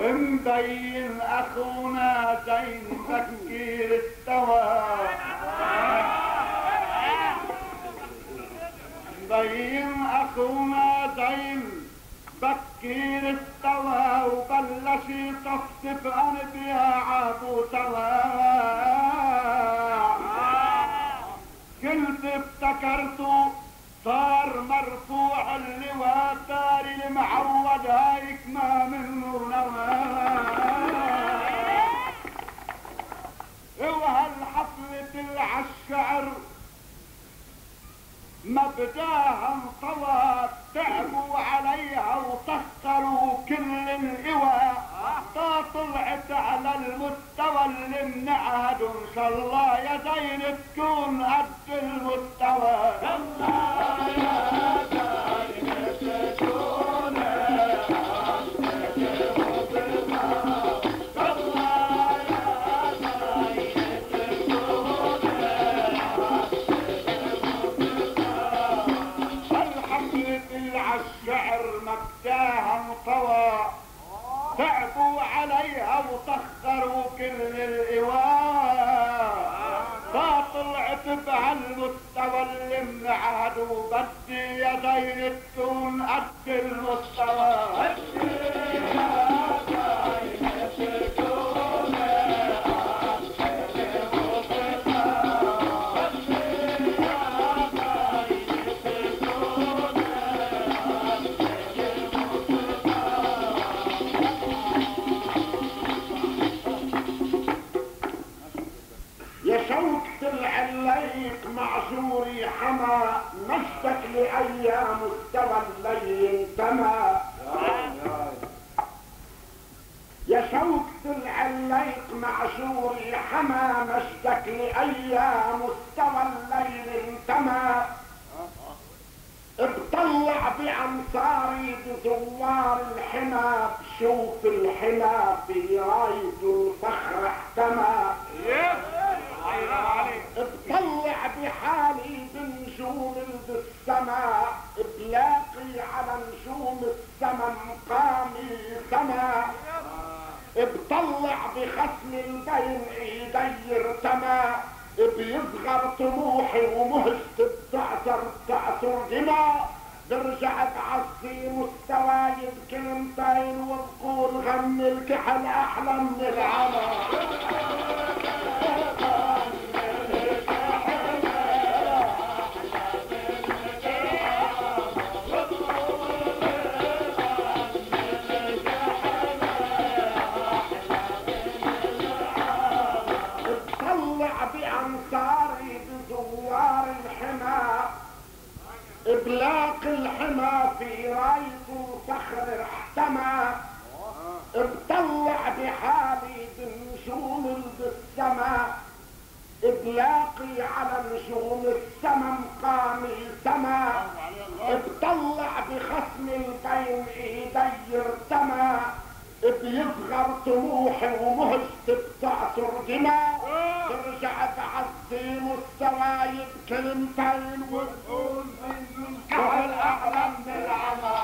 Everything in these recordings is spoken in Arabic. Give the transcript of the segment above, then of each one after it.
مبين أخونا زين تفكير استوى مبين اخونا زين بكير استوى وبلش يطفطف قلبي يا عبو سوا كنت افتكرته صار مرفوع اللواء داري المعود هايك ما نوى وهالحفلة العالشعر مبداها انطوى تعبوا عليها وسخروا كل الإواء تا طلعت على المستوى اللي منعهد إن شاء الله. يا زين تكون قد المستوى. الله يا زين عليها وسخروا كل الإيواء. فطلعت بهالمستوى اللي منعهد وبدي يا زين تكون قد المستوى. مجدك لأيام استوى الليل انتمى يا شوكة العليق معشوري حما مجدك لأيام استوى الليل انتمى بطلع بأنصاري بزوار الحمى بشوف الحمى في رايد الفخر احتمى. بطلع بحالي بنجوم بالسماء بلاقي على نجوم السما مقامي سما. بطلع بختم البين ايدي ارتمى بيصغر طموحي ومهجت بتعثر بتعثر دماء. برجع بعصي مستواي بكلمتين وبقول غم الكحل أحلى من العمى. في راية صخر احتمى. بطلع بحالي بنجوم بالسما. إبلاقي على نجوم السما مقامي سما بطلع بخصم البين إيدي ارتمى. بيصغر طموحي ومهجت بتعصر دماء ترجع تعزي مستواي بكلمتين وتقول من كحل اعلى من العمى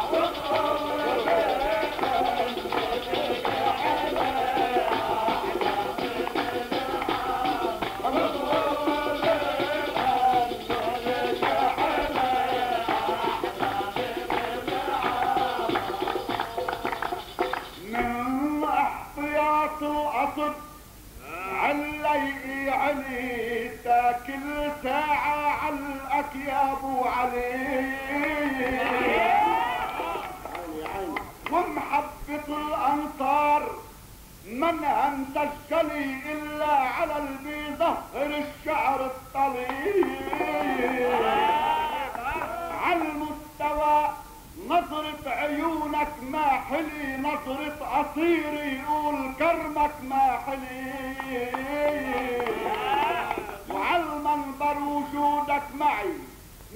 علي علي كل ساعة علقك يا ابو علي ومحبة الأنصار من أنت الشلي إلا على اللي بيظهر الشعر الطويل على المستوى نظرة عيونك ما حلي نظرة قصير يقول كرمك ما حلي. وعلى المنبر وجودك معي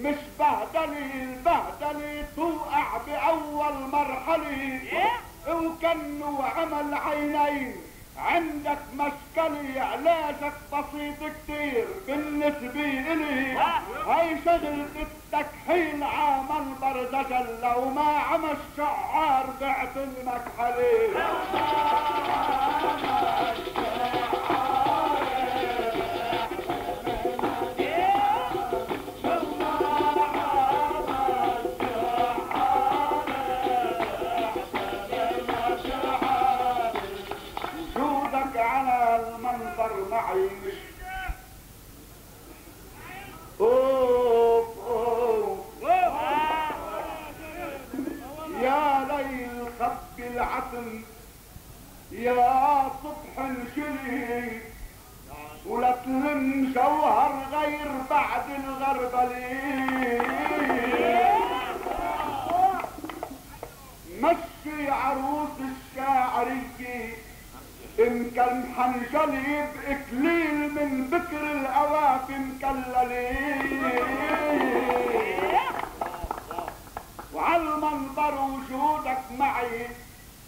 مش بهدلي البهدلي توقع بأول مرحلة. وكأنه عمل عينين عندك مشكلة علاجك بسيط كتير. بالنسبة إلي هاي شغلة التكحيل عمل بردجل لو ما عمل الشعار بعت المكحلين العتم يا صبح انشلي ولا تلم جوهر غير بعد الغربلين مشي عروس الشاعرية إن كان حنجلي باكليل من بكر الأواف مكللين وعلى المنبر وجودك معي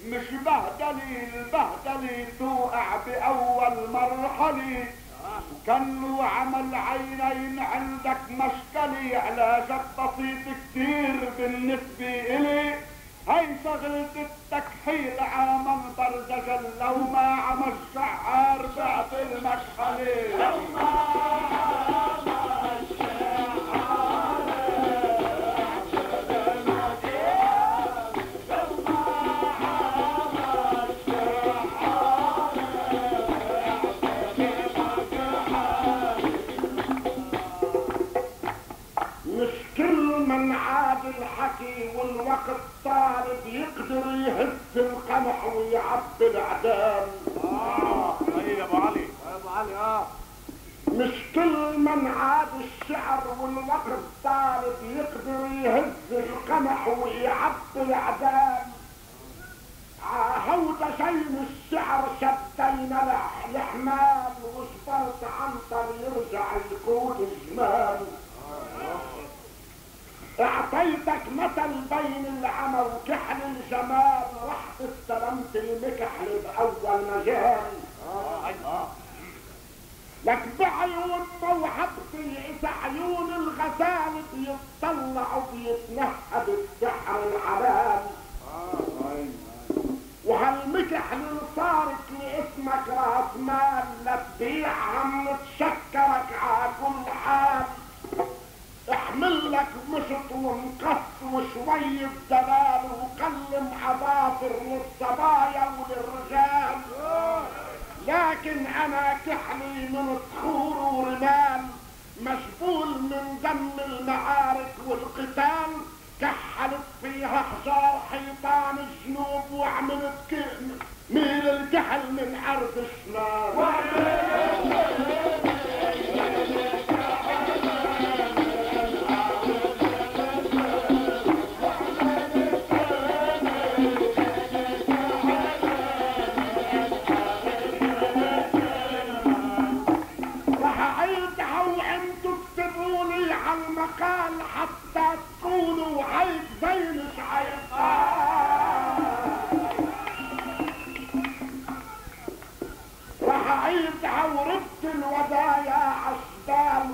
مش بهدلي البهدلي توقع بأول مرحلة. كانوا عمل عينين عندك مشكلي علاجك بسيط كتير بالنسبة إلي. هاي شغلة التكحيل منبر دجل لو ما عمل شعار بعت المشخلة والوقت طالب يقدر يهز القمح ويعبي العدام طيب يا أبو علي؟ يا أبو علي آه. مش كل من عاد الشعر والوقت طالب يقدر يهز القمح ويعبي العدام هودا شين الشعر شدينا لح- الحمال وشبرت عنتر يرجع يقود الجمال. اعطيتك مثل بين العمى وكحل الجمال. رحت استلمت المكحل بأول مجال لك بعيون موهبتي اذا عيون الغزال بيطلعوا بيتنهى بالسحر الحلال وهالمكحل اللي صارت لاسمك راس مال. تبيعها نتشكرك على كل حال. لك مشط ومقص وشوية دلال وقلم حظافر للصبايا وللرجال. لكن أنا كحلي من صخور ورمال مشبول من دم المعارك والقتال. كحلت فيها حجار حيطان الجنوب وعملت ميل الكحل من ارض الشمال.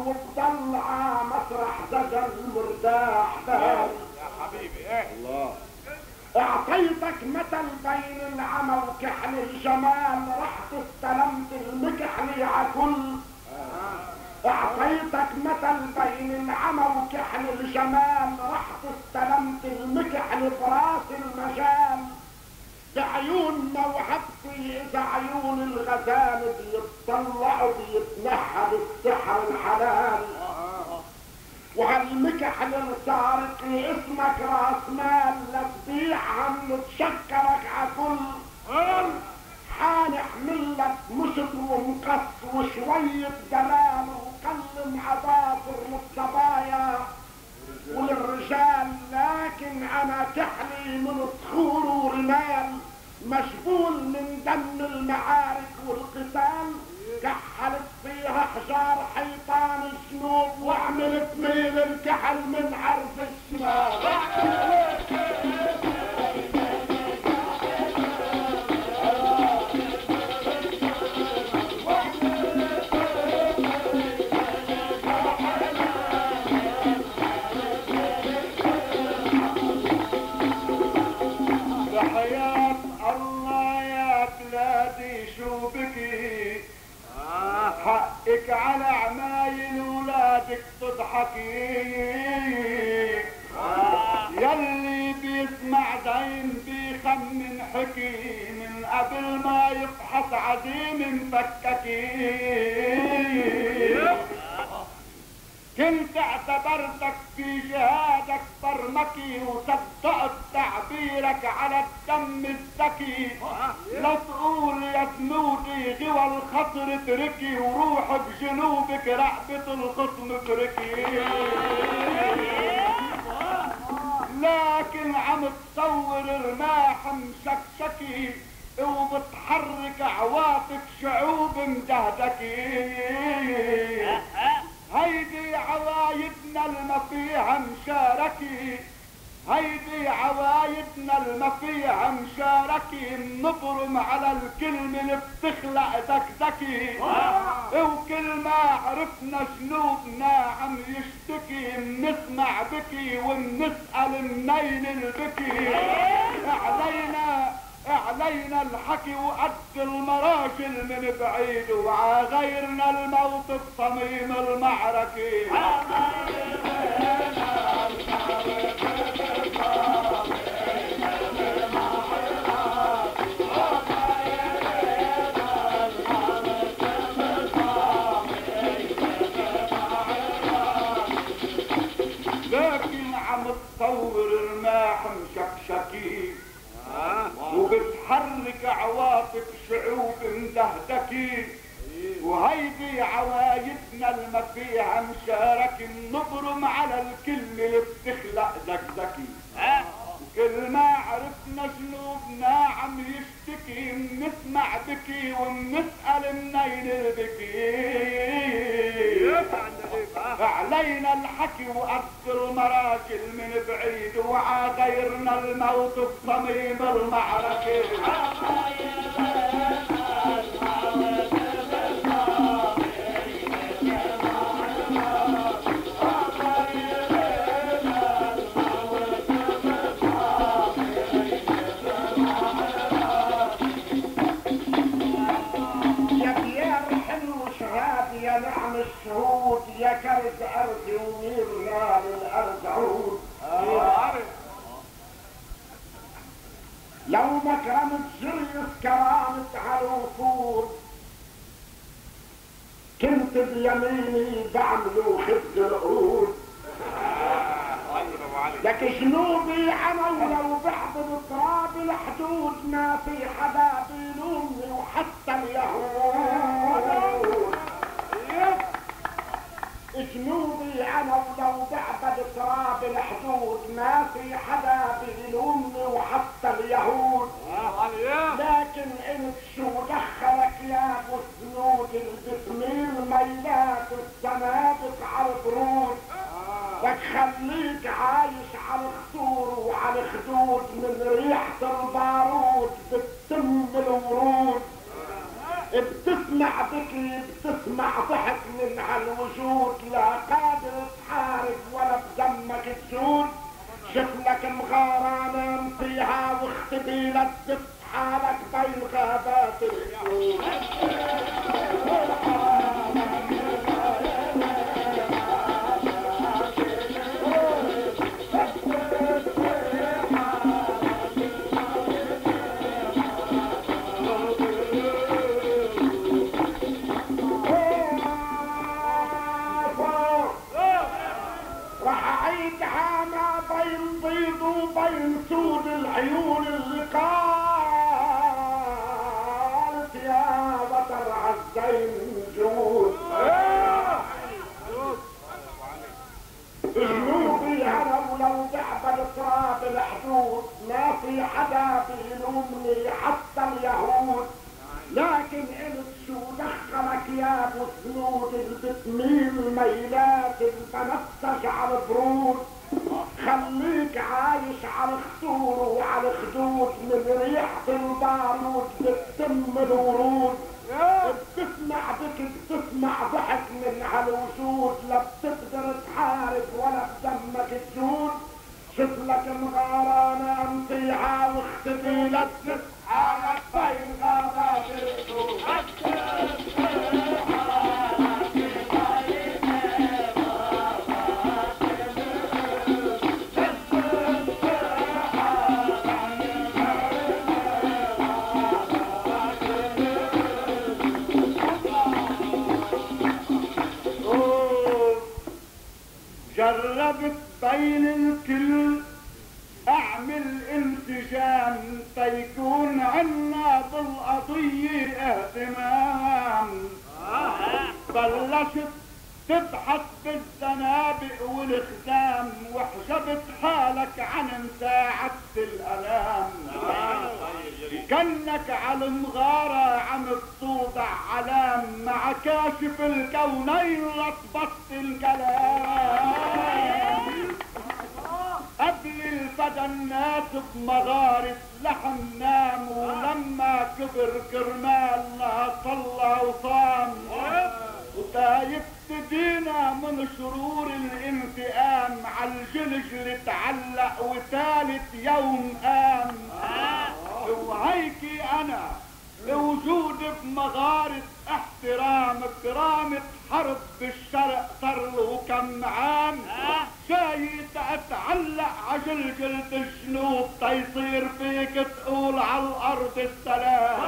وبضلعة مسرح زجل مرتاح. بال يا حبيبي إيه؟ الله. أعطيتك مثل بين العمى وكحل الجمال. رحت استلمت المكحل عكل أعطيتك مثل بين العمى وكحل الجمال. رحت استلمت المكحل براس المجال. بعيون موهبتي اذا عيون الغزال بيتطلعوا بيتنحى بالسحر الحلال. وهالمكحل اللي صارت اسمك راس مال؟ لا تبيعها نتشكرك عكل حانحمل لك مشط ومقص وشوية دلال وقلم عباطر للصبايا وللرجال لكن أنا كحلي من صخور ورمال مشبول من دم المعارك والقتال. كحلت فيها حجار حيطان الجنوب وعملت ميل الكحل من عرض الشمال. تركي وروح بجنوبك رقبة الخصم تركي. المعركة وقد المراجل من بعيد وعا غيرنا الموت بصميم المعركة. لو ما كانت جريت كرامة على الوفود كنت بيميني بعملوا خبز القرود لك جنوبي أنا ولو بحضر تراب الحدود ما في حدا بيلومني وحتى اليهود جنوبي أنا ولو بعبد تراب الحدود ما في حدا بيلومني وحتى اليهود. لكن انت شو دخلك يا ابو السنود البتميل ميلات السنابق على البرود لك خليك عايش على الخطور وعلى الخدود من ريحة البارود بتتم الورود. بتسمع بكي بتسمع ضحك من هالوجود. لا قادر تحارب ولا بدمك تجود شوف لك مغارة نام فيها واختبي لك حالك بين غابات الاسود قالت يا وتر عالزين جود. جنوبي أنا ولو تعب تراب الحدود ما في حدا بيلومني حتى اليهود. لكن انت شو دخلك يا ابو سنود البتميل ميلات البنفسج على البرود. خليك عايش على الخطور وعلى الخدود من ريحة البارود بتتم الورود. بتسمع بك بتسمع ضحك من هالوجود لا بتقدر تحارب ولا بدمك تجود شوف لك مغارانة امطيعة واختفي لك على بين غابات بين الكل أعمل انسجام تيكون عنا بالقضية اهتمام. بلشت تبحث بالزنابق والخدام وحجبت حالك عن مساعدة الألام. كأنك على المغارة عم توضع علام مع كاشف الكونين لطبطت الكلام. قبل الفدا الناس بمغارة لحم نام ولما كبر كرمالنا صلى وصام وتايب تدينا من شرور الانتقام عالجلجل تعلق وثالث يوم قام وهيكي أنا لوجود بمغارة احترام كرامة حرب بالشرق صار له كم عام. شايت أتعلق عجلجلة الجنوب تيصير فيك تقول على الأرض السلام.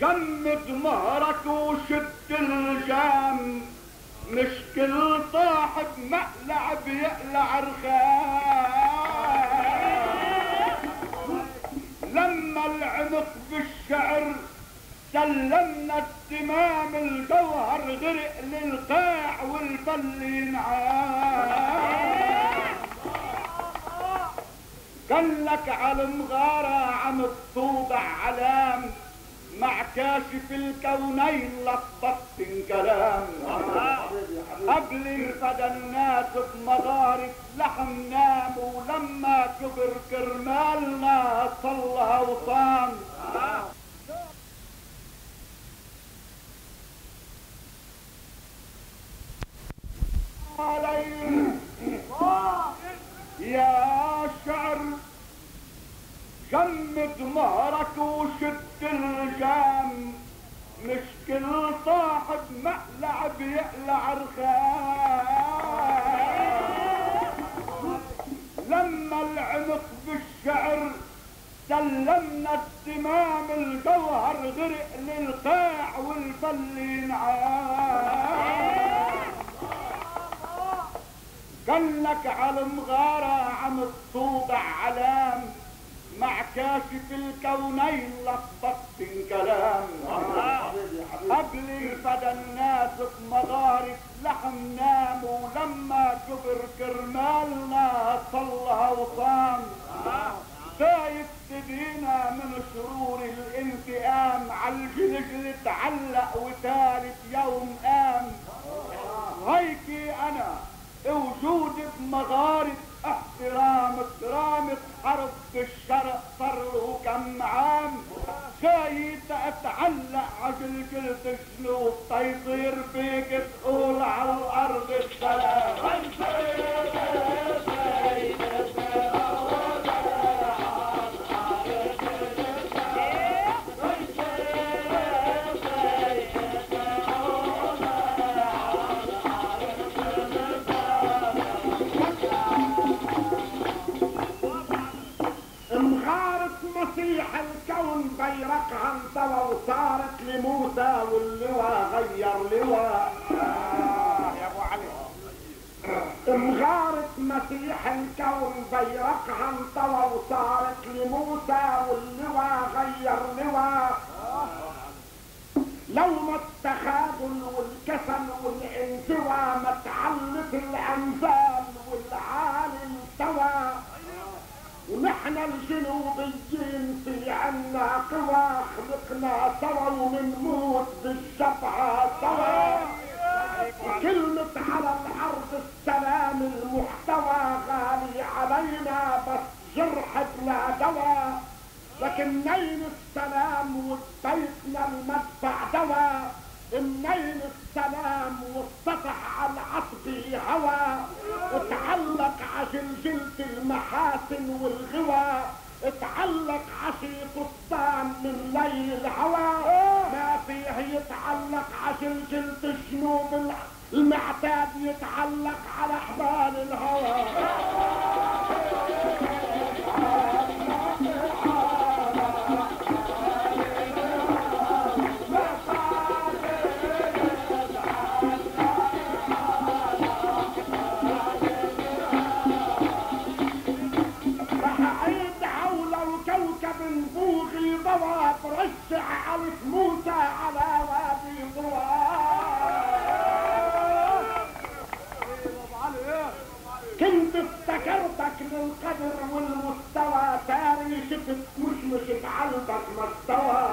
جمد مهرك وشد الجام مش كل صاحب مقلع بيقلع رخام. لما العمق بالشعر سلمنا التمام الجوهر غرق للقاع والفل ينعام. كان لك على المغارة عم توضع علام. مع كاشف الكونين لطبت كلام قبل الفدا الناس بمغارة لحم نام ولما كبر كرمالنا صلى وصام علي يا شعر جمد مهرك وشد الجام مش كل صاحب مقلع بيقلع رخام. لما العمق بالشعر سلمنا التمام الجوهر غرق للقاع والفل ينعام. كانك على المغارة عم توضع علام. مع كاشف الكونين لطبت كلام قبل الفدا الناس بمغارة لحم نام ولما كبر كرمالنا صلى وصام. شايف تدينا من شرور الانتقام عالجلجل تعلق وثالث يوم قام هيكي أنا وجود بمغارة أحترام كرامة حرب بالشرق صار له كم عام. شايت أتعلق عجلجلة جنوب تيصير فيك تقول على الأرض؟ السلام بيرقها انطوى وصارت لموسى واللواء غير لواء يا ابو علي مغارة مسيح الكون بيرقها انطوى وصارت لموسى واللواء غير لواء لو ما التخاذل والكسل والانزواء ما تعلت الامثال والعالي التوى ونحن الجنوبيين في عنا قوى خلقنا سوا ومنموت بالشفعة سوا وكلمة على الأرض السلام المحتوى غالي علينا بس جرح بلا دواء لكن نين السلام وبيتنا المدفع دواء منين السلام والسطح على العصب هوى اتعلق عجلجلة المحاسن والغوى. اتعلق عشي فستان من ليل الهوى. ما فيه يتعلق عجلجلة الجنوب المعتاد يتعلق على حبال الهوى. الف موسى على وادي ضوى كنت افتكرتك للقدر والمستوى. تاري شفت مش مش بعلبك مستوى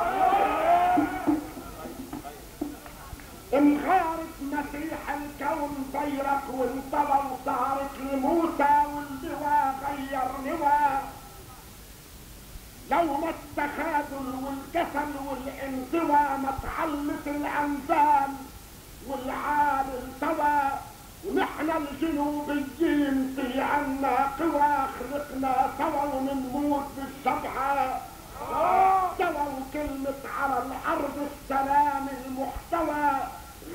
انغارت مسيح الكون طيرك وانطوى وصارت لموسى واللواء غير لواء لو ما التخاذل والكسل والانزوى ما تعلت الانزال والعال التوى ونحن الجنوبيين في عنا قوى خلقنا سوا ونموت بالسبعة سوا وكلمة على الأرض السلام المحتوى.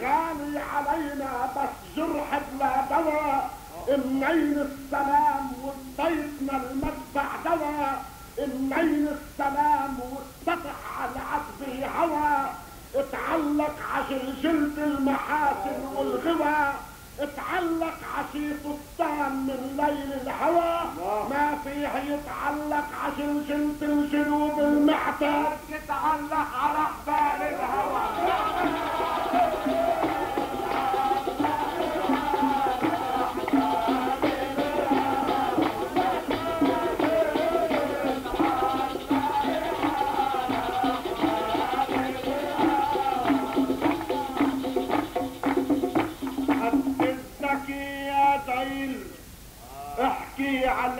غالي علينا بس جرح بلا دواء. منين السلام وبيتنا المدفع دواء. منين السلام والسطح على العتب هوى اتعلق عشر جلد المحاسن والغوى اتعلق عشي فستان من ليل الهوى. ما فيه يتعلق عشر جلد الجنوب المعتاد. يتعلق على حبال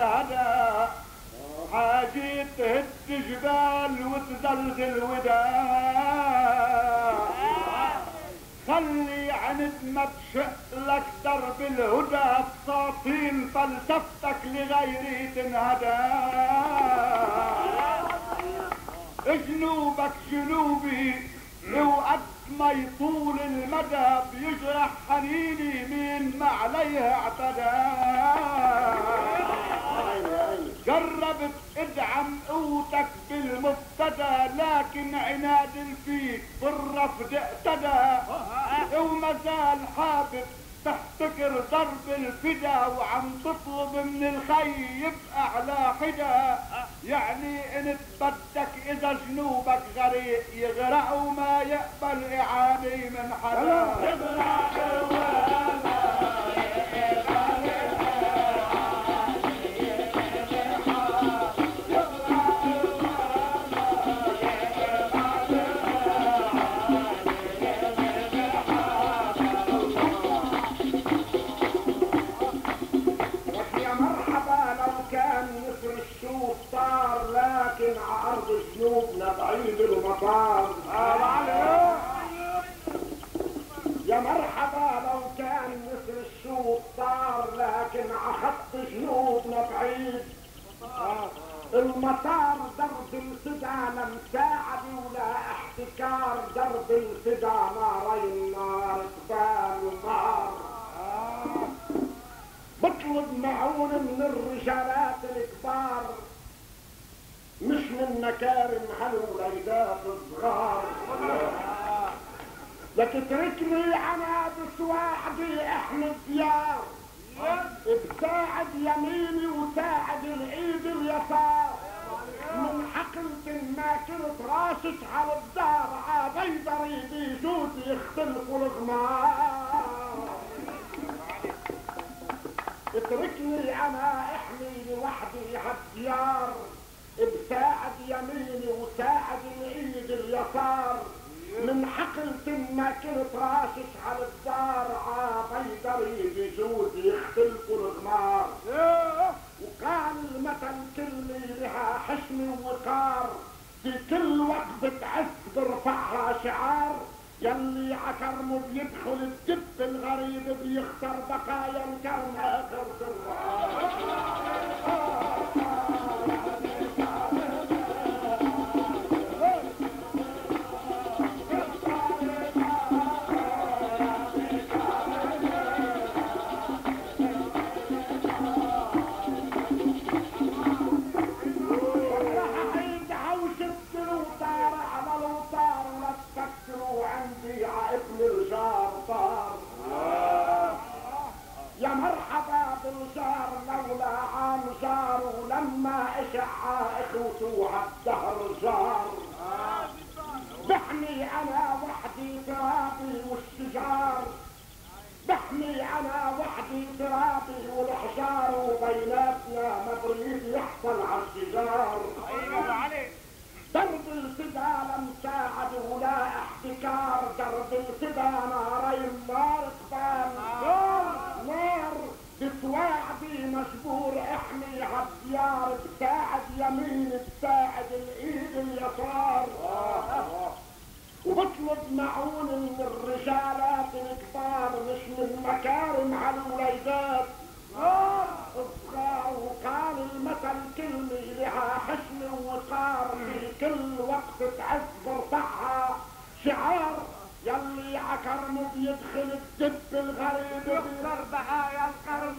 الهدى حاجة تهد جبال وتزلزل وداع خلي عند ما تشق لك درب الهدى بساطين فلسفتك لغيري تنهدى. جنوبك جنوبي وقد ما يطول المدى. بيجرح حنيني مين ما عليها اعتدى. جربت ادعم قوتك بالمبتدى لكن عناد الفيك بالرفض اقتدى وما زال حابب تحتكر ضرب الفدا وعم تطلب من الخي يبقى على حدا. يعني إن بدك إذا جنوبك غريق يغرق وما يقبل اعاني من حدا. يا مرحبا لو كان مصر الشوف طار لكن عخط جنوبنا بعيد. المطار درب الفدا لم ساعد ولا احتكار. درب الفدا نارين نار قبال نار بطلب معون من الرجالات الكبار مش من مكارم هالوليدات الصغار لك اتركني أنا بس وحدي أحمد ديار بساعد يميني وساعد الايد اليسار. من حقلة ما كنت راشش على الدار عبيدري بيجوز يختلفوا الغمار. اتركني أنا أحمي لوحدي هالديار بساعد يميني وساعد الايد اليسار من حقلة ما كنت راشش على الدار عابيدر بجوز يختلفوا الغمار وقال المثل كلمة لها حشم ووقار. في كل وقت عز برفعها شعار. يلي عكرمه بيدخل الدب الغريب بيختار بقايا الكرم آخر راح يحصل على الشجار درب الفدا لم ساعد ولا احتكار. درب الفدا نارين نار قبال نار نار. بتواعدي مجبور احمي عالديار بساعد يمين بساعد الايد اليسار. وبطلب معون من الرجالات الكبار مش من مكارم على الوليدات الصغار وقال المثل كلمة لها حشم ووقار في كل وقت تعز برفعها شعار يلي عكرم بيدخل الدب الغريب بيرر بهايا القرم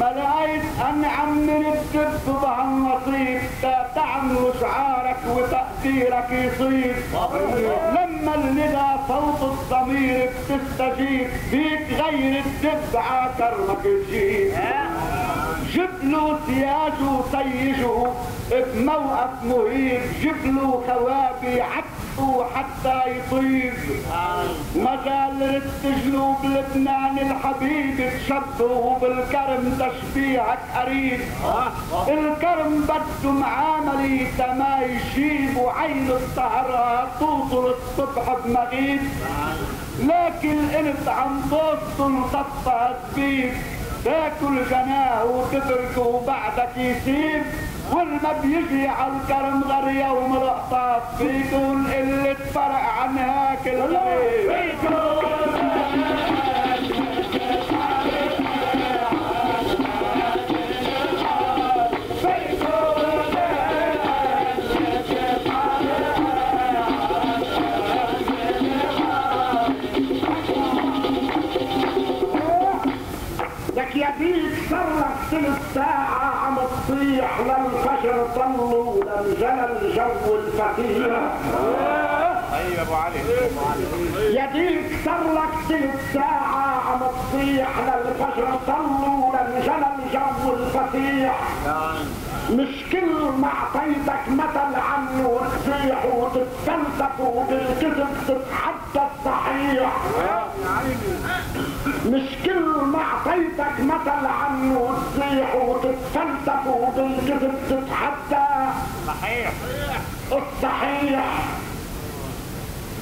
ما لقيت انعم من الدب بهالنصيب تا تعمل شعارك وتقديرك يصيب. لما الندى صوت الضمير بتستجيب فيك غير الدب عاكرمك تجيب جبلوا سياجوا سيجوا بموقف مهيب جبلوا خوابي عكسوا حتى يطيب. مجال رتجلوا بلبنان الحبيب تشبهوا بالكرم تشبيعك قريب. الكرم بده معاملي تما يشيب وعين السهرة توصل الصبح بمغيب. لكن انت عم توصل صفها تبيب. تاكل جناه وتتركه بعدك يسيب والما بيجي على الكرم غير يوم القطاف بيكون اللي تفرق عن هاك الغريب الجو الفتيح أيوه أبو علي. يا ديك صار لك ثلث ساعة عم تصيح للفجر طلوا لنجلى الجو الفتيح مش كل ما اعطيتك مثل عنه تصيح وتتفلسف وبالكذب تتحدى الصحيح. مش كل ما اعطيتك مثل عنه تصيح وتتفلسف وبالكذب تتحدى صحيح الصحيح.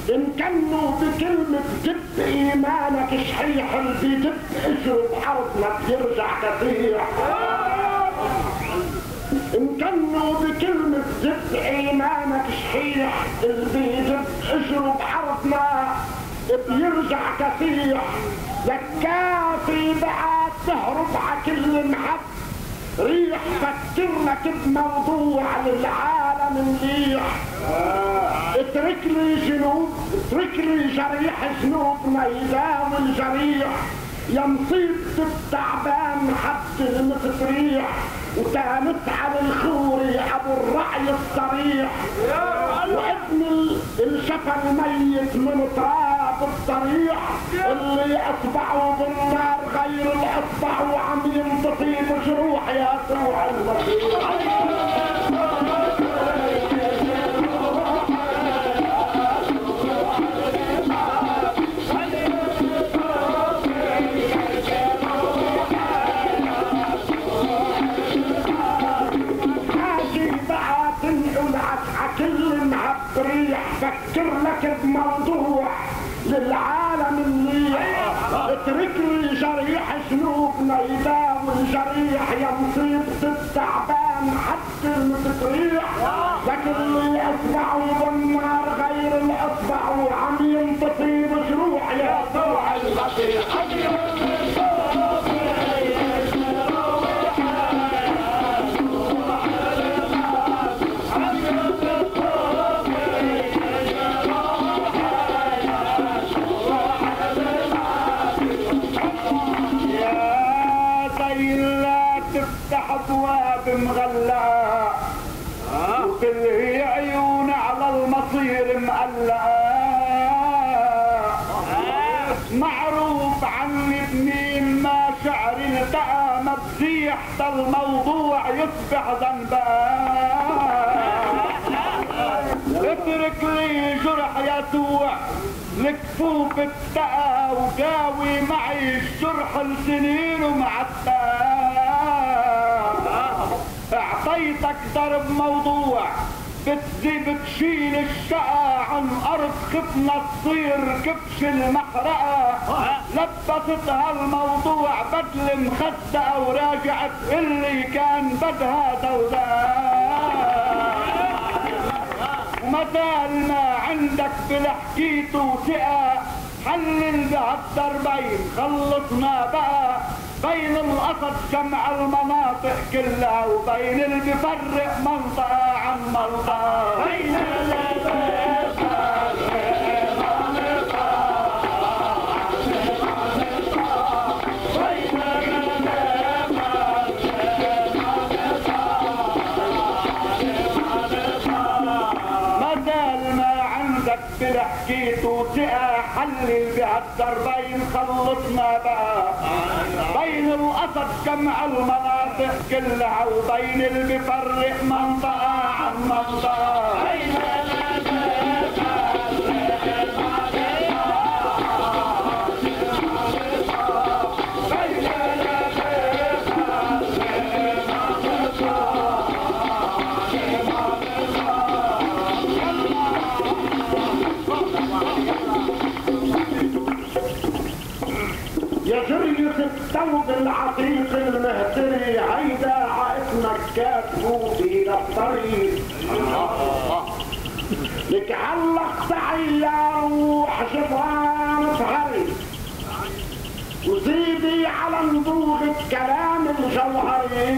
إن كانوا بكلمة دب إيمانك شحيح اللي بيدب اجره بحربنا بيرجع كثير. كانوا بكلمة دب إيمانك شحيح اللي بيدب اجره بحربنا بيرجع كثير لك كافي بقى تهرب على كل محب. ريح فكرنك بموضوع للعالم مليح اترك لي جنوب اترك لي جريح جنوبنا يداوي الجريح. يا مصيبة التعبان حتى المتريح وتانت على الخوري ابو الرعي الصريح. وابن ال- الشفا الميت من تراب الضريح اللي اصبعوا بالنار غير الاصبع وعم ينطفي بجروح يا سوع المسيح جنوبنا يداوي الجريح يا مصيبة التعبان حتى المتريح لكن اللي اصبعوا بالنار غير الاصبع وعم مبزيح ده الموضوع يصبح ذنبه اترك لي جرح يسوع لكفوف التقى وقاوي معي الجرح لسنين ومعتقى اعطيتك ضرب موضوع بتزي بتشيل الشقى عن ارض خفنا تصير كبش المحرقة. لبستها الموضوع بدل مخدقة وراجعت اللي كان بدها دودقة ومثال ما عندك بالحكيته ثقة حلل بهالدربين خلصنا بقى. بين القصد جمع المناطق كلها وبين اللي بفرق منطقة عن منطقة. بين عندك بالحكيته بهالدربين خلصنا بقى. بين القصد جمع المناطق كلها وبين اللي بيفرق منطقة عن منطقة كاتبه في الطريق؟ لك علق تعيا روح جبران صغري وزيدي على نبوغة كلام الجوهري.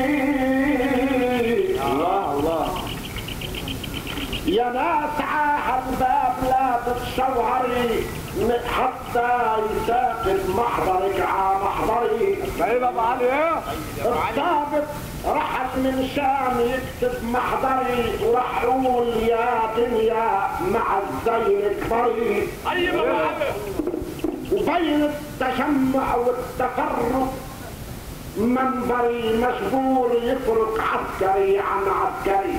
الله الله يا ناس عاهل باب لا تتشوهري حتى يساقط محضرك ع محضري طيب ابو علي إيه من شام يكتب محضري وراح يقول يا دنيا مع الزين الطريق. وبين التجمع والتفرق منبري مجبور يفرق عسكري عن عسكري.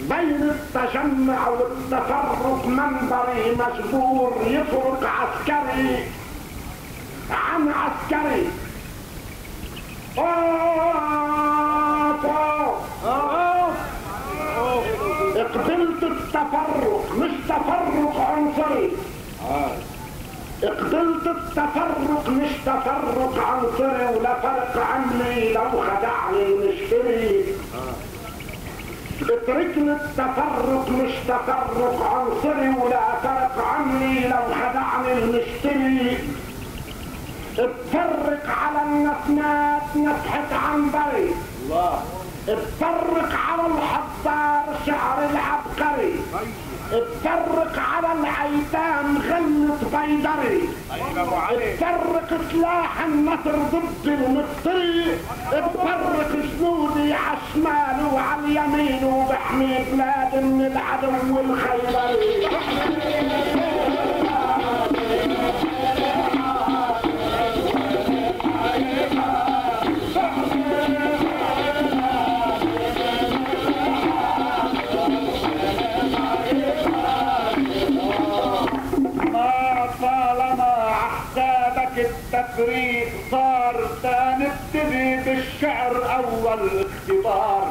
بين التجمع والتفرق منبري مجبور يفرق عسكري عن عسكري. أوه، أوه. قبلت التفرق مش تفرق عنصري. قبلت التفرق مش تفرق عنصري ولا فرق عني لو خدعني المشتري اتركني التفرق مش تفرق عنصري ولا فرق عني لو خدعني المشتري اتفرق على النسمات نفحة عنبري. الله اتفرق على الحطار شعر العبقري. اتفرق على الايتام غلة بيدري. اتفرق سلاح النصر ضد المصري. اتفرق جنودي على الشمال وعلى اليمين وبحمي بلاد من العدو الخيبري. التفريق صار تنبتدي بالشعر أول اختبار.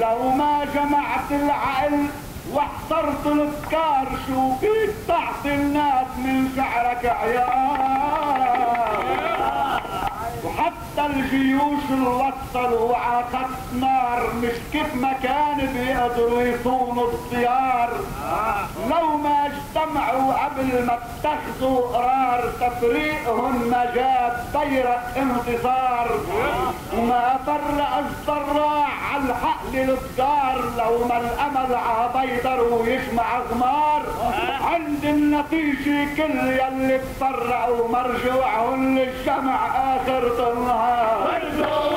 لو ما جمعت العقل واحترت الأفكار شو فيك تعطي الناس من شعرك عيار؟ وحتى الجيوش اللي وصلوا على خط نار مش كيف ما كان بيقدروا يصونوا الديار. لو ما اجتمعوا قبل ما اتخذوا قرار تفريقهم ما جاب بيرق انتصار. وما فرق الزراع على الحقل لو ما الأمل عبيدر ويجمع غمار عند النتيجة كل يلي تفرقوا مرجوعهم للجمع اخر النهار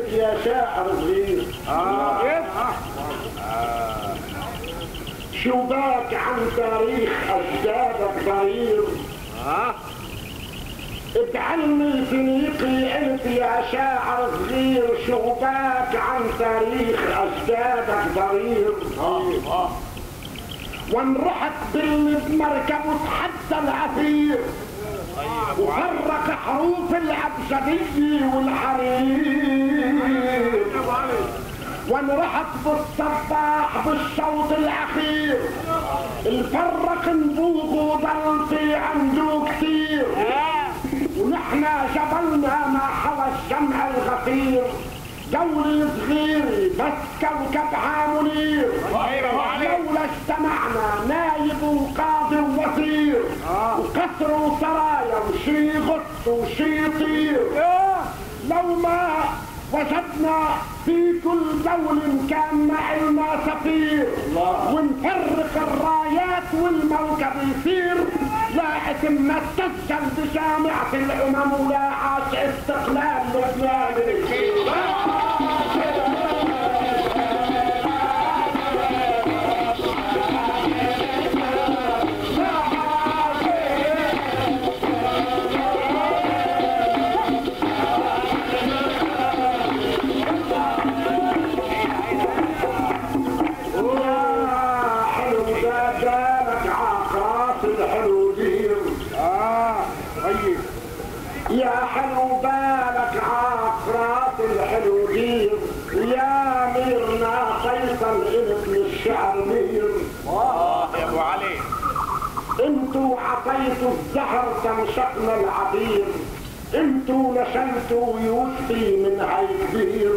يا شاعر صغير شو باك عن تاريخ اجدادك ضرير بعلمي فينيقي انت يا شاعر صغير شو باك عن تاريخ اجدادك ضرير وان رحت باللي بمركب وتحدى العثير وفرق حروف الأبجدية والحرير. وانرحت بالصباح بالشوط الأخير. الفرق نبوغ وضل في عنده كتير ونحن جبلنا ما حوى الشمع الغفير. دولي صغير بس كوكبها منير. لولا اجتمعنا نايب وقاضي ووزير وقصر وسرايا وشي غط وشي يطير لو ما وجدنا في كل دول كان معنا سفير ونفرق الرايات والموكب يصير لا اسمنا تسجل بجامعة الأمم ولا عاش استقلال لبنان. أنتوا عطيتوا الزهر تنشقنا العبير. أنتوا نشلتوا يوسفي من هاي كبير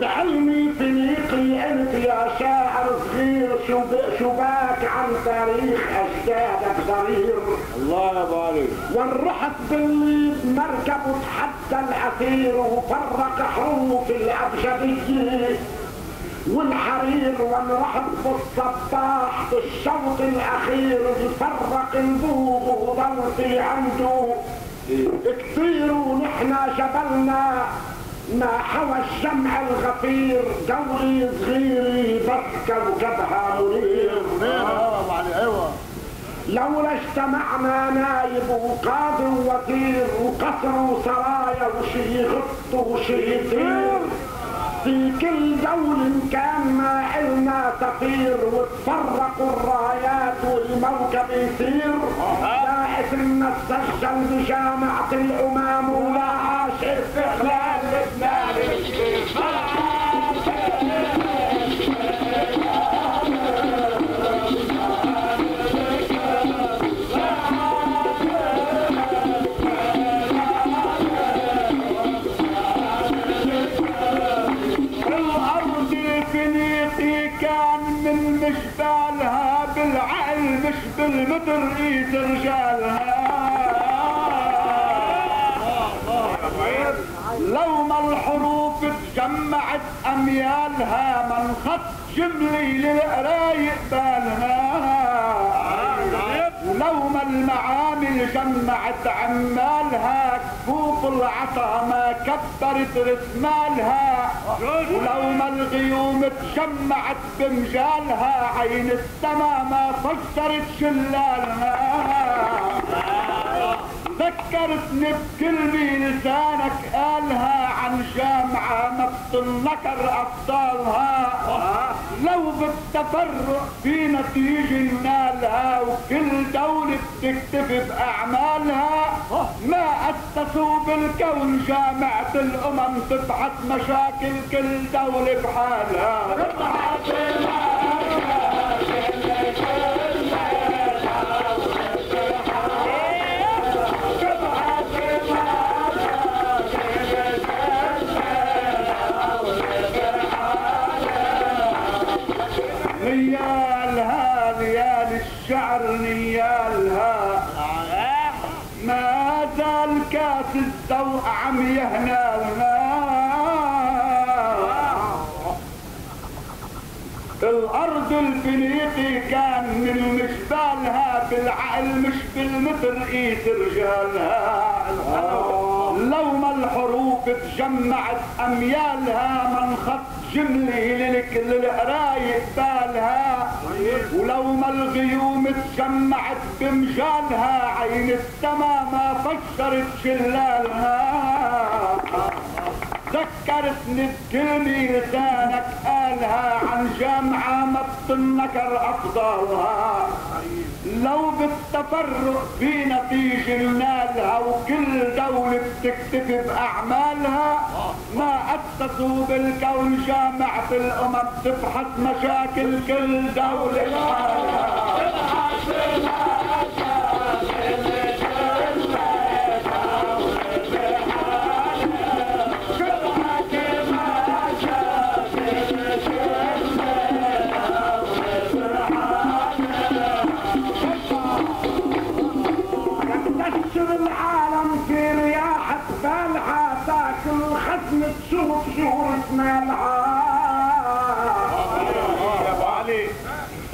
بعلمي فينيقي انت يا شاعر صغير شب- شباك عن تاريخ أجدادك ضرير الله يا أبو علي. ونرحت بالليل مركب وتحدى العثير وفرق حروف الابجديه والحرير ونرحب بالصباح بالشوط الأخير يفرق البوغ وضل في عنده كتير ونحن جبلنا ما حوى الشمع الغفير دوري صغيري بس كوكبها منير. لولا اجتمعنا نايب وقاضي ووزير وقصر وسرايا وشي غط وشي يطير. في كل دول كان ما إلنا سفير وتفرقوا الرايات والموكب يسير لا اسمنا تسجل بجامعة الأمم ولا عاش استقلال لبنان. مش بالمتر ايد رجالها لو ما الحروف تجمعت أميالها من خط جملي للقرايق بالها ولو ما المعامل جمعت عمالها كفوف العطا ما كبرت رسمالها ولو ما الغيوم تجمعت بمجالها عين السما ما فسرت شلالها. ذكرتني بكلمة لسانك قالها عن جامعة ما بتنكر أبطالها. لو بالتفرق في نتيجة نالها وكل دولة بتكتفي بأعمالها ما أسسوا بالكون جامعة الأمم تبحث مشاكل كل دولة بحالها. زال كاس الذوق عم يهنالها الأرض الفينيقي كان من مشبالها بالعقل مش بالمتر إيد رجالها لو ما الحروف تجمعت أميالها من خط للك للقرايق بالها ولو ما الغيوم تجمعت بمجالها عين السما ما فسرت شلالها ذكرتني بكلمة لسانك قالها عن جامعة ما بتنكر أفضلها لو بالتفرق في نتيجة لنالها وكل دولة بتكتفي بأعمالها ما أسسوا بالكون جامعة الأمم تبحث مشاكل كل دولة لحالها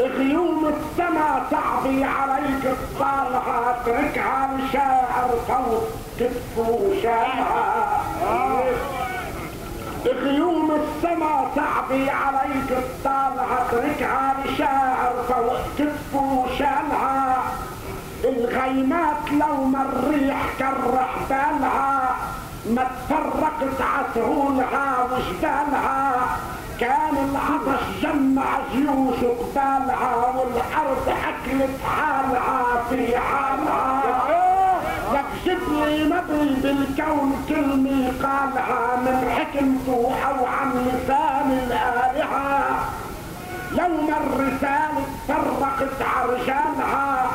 غيوم السما تعبي عليك الطالعة اتركها لشاعر فوق كتفه شالها غيوم السما تعبي عليك الطالعة اتركها لشاعر فوق كتفه شالها الغيمات لو ما الريح كرح بالها ما تفرقت عسهولها وجبالها كان العطش جمع جيوش قبالها والأرض أكلت حالها في حالها. يكشف لي نبي بالكون كلمة قالها من حكمته أو عن لسان الآلهة. يوم الرسالة فرقت عرجانها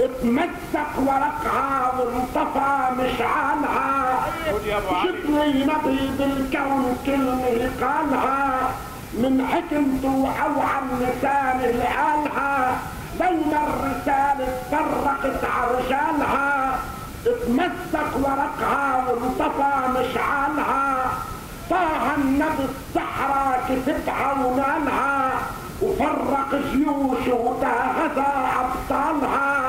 اتمسك ورقها وانطفى مشعالها خد يا أبو علي. شكري نبي بالكون كلمة قالها من حكمته أو عن لسان الالهة يوم الرسالة فرقت عرجانها اتمسك ورقها وانطفى مشعالها طه النبي الصحراء كتبها ونالها وفرق جيوشه وتغزى ابطالها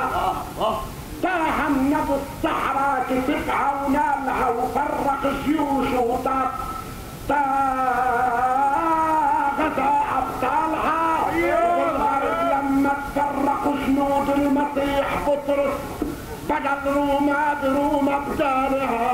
طه النبي الصحراء كتبها ونالها وفرق جيوشه وتغزى ابطالها والغرب لما تفرقوا جنود المسيح بطرس. بدل روما بروما بدارها.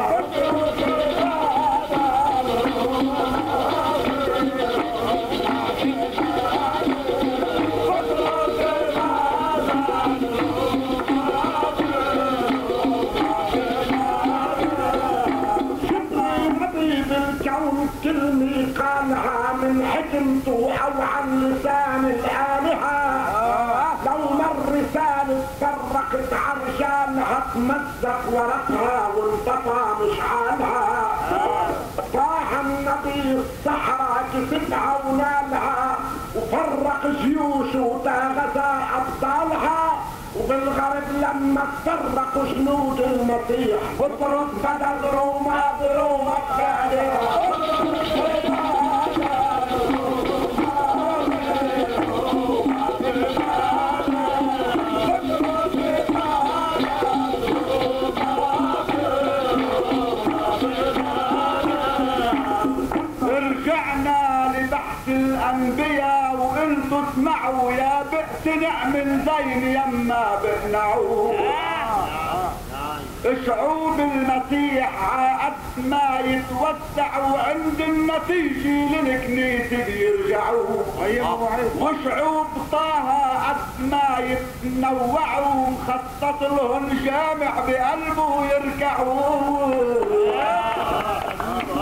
فرقت عرشانها تمزق ورقها وانطفى مشعالها طاح النبي الصحراء كسبها ونالها وفرق جيوشه وتغزى أبطالها وبالغرب لما تفرقوا جنود المسيح بطرس بدل روما بروما بتاعتها يما بقنعوا شعوب المسيح عقد ما يتوسعوا عند النتيجة للكنيسة بيرجعوا وشعوب طه قد ما يتنوعوا مخصص لهم جامع بقلبه يركعوا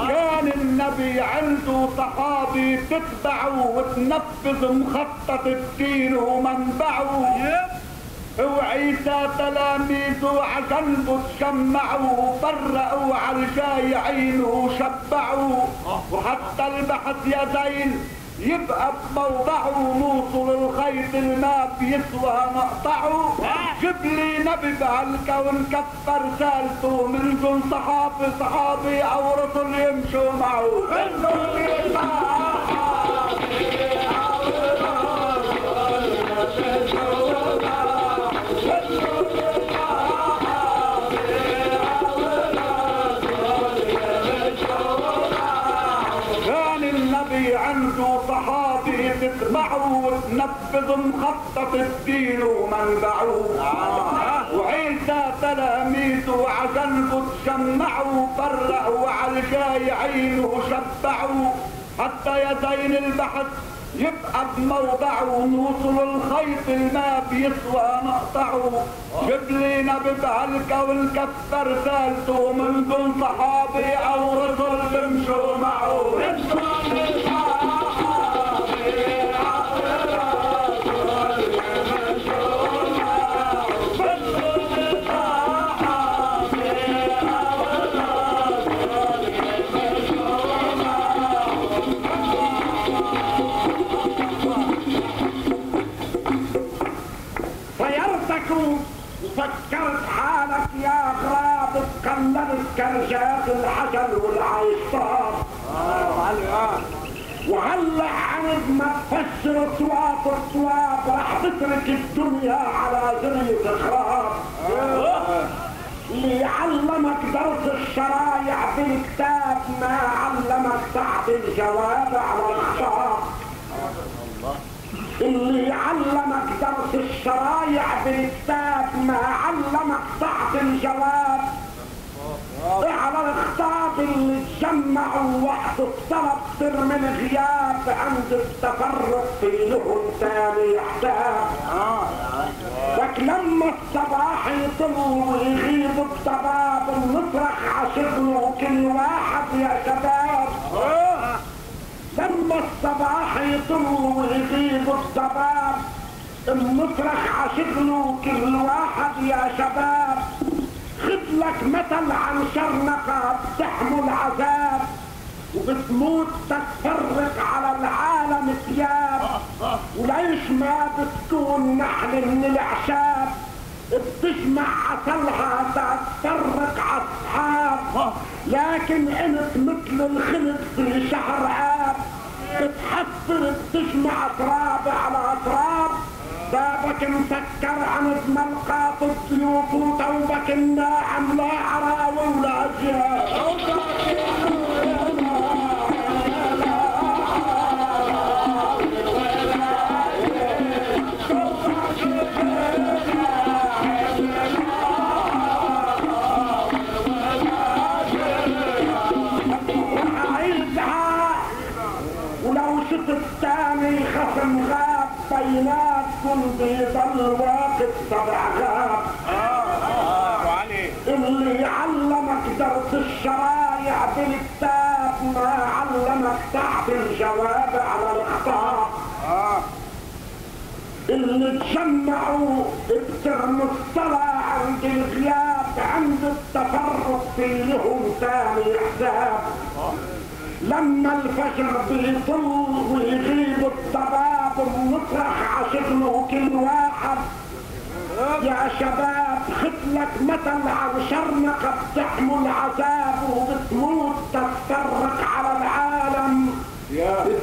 كان النبي عنده صحابي تتبعه وتنفذ مخطط الدين ومنبعه. وعيسى تلاميذه عجنبه تشمعوا وفرقوا على الجايعين وشبعوا وحتى البحث يا زين يبقى بموضعه موصل الخيط الما بيسوى مقطعه. جيب لي نبي بهالكون كفر رسالته من دون صحابي صحابي أو رسل يمشوا معه. تتبعوا وتنفذ مخطط الدين ومنبعه. وعيسى تلاميذه عجنبه تجمعوا فرقوا على الجاي عينه شبعوا. حتى يا زين البحث يبقى بموضعه ونوصل الخيط ما بيسوى نقطعه جيب لينا ببهلكة والكفر رسالته من دون صحابي أو رسل بمشوا معه. غراب تقلبت كرشات الحجر والعيصار وهلا عند ما تفسر صواب الصواب راح تترك الدنيا على زرية خراب اللي علمك درس الشرايع بالكتاب ما علمك بعد الجواب على الخطاب اللي علمك درس الشرايع بالكتاب ما علمك صعب الجواب على الخطاب اللي تجمعوا وقت الطلب سر من غياب عند التفرق في لهم ثاني حساب لك لما الصباح يطل ويغيب الضباب نصرخ عشقنا كل واحد يا شباب. لما الصباح يطل ويغيب الضباب النصرخ عشقنا كل واحد يا شباب. خذ لك مثل عن شرنقة بتحمل عذاب وبتموت تتفرق على العالم ثياب. وليش ما بتكون نحل من الأعشاب؟ بتجمع عسلها تتفرق عالصحاب لكن إنت مثل الخلق في شهر عاب بتحفر بتجمع تراب على تراب بابك مسكر عن ملقاط السيوف وتوبك الناعم لا عراوي ولا غاب بيناتكم بيضل واقف سبع غاب. اللي علمك درس الشرايع بالكتاب ما علمك تعب الجواب على الخطاب اللي تجمعوا بترموا الصلاة عند الغياب عند التفرق في لهم ثاني حساب لما الفجر بيطل ويغيب الضباب بنطرح عشقنا كل واحد يا شباب خدلك مثل عن شرنقة بتحمل عذاب وبتموت تتفرق على العالم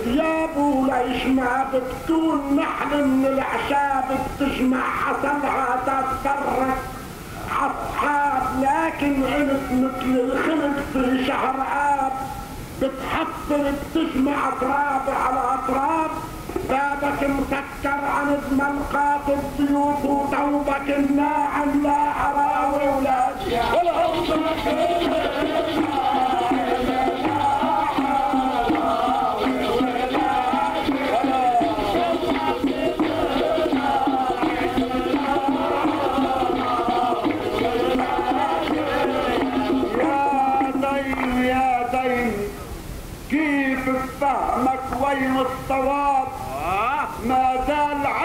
ثيابه ليش ما بتكون نحل من الاعشاب بتجمع حسنها تتفرق عصحاب لكن انت مثل الخلق في شهر اب بتحفر بتجمع تراب على تراب بابك مسكر عن ملقاط الضيوف وثوبك الناعم لا عراوي ولا يا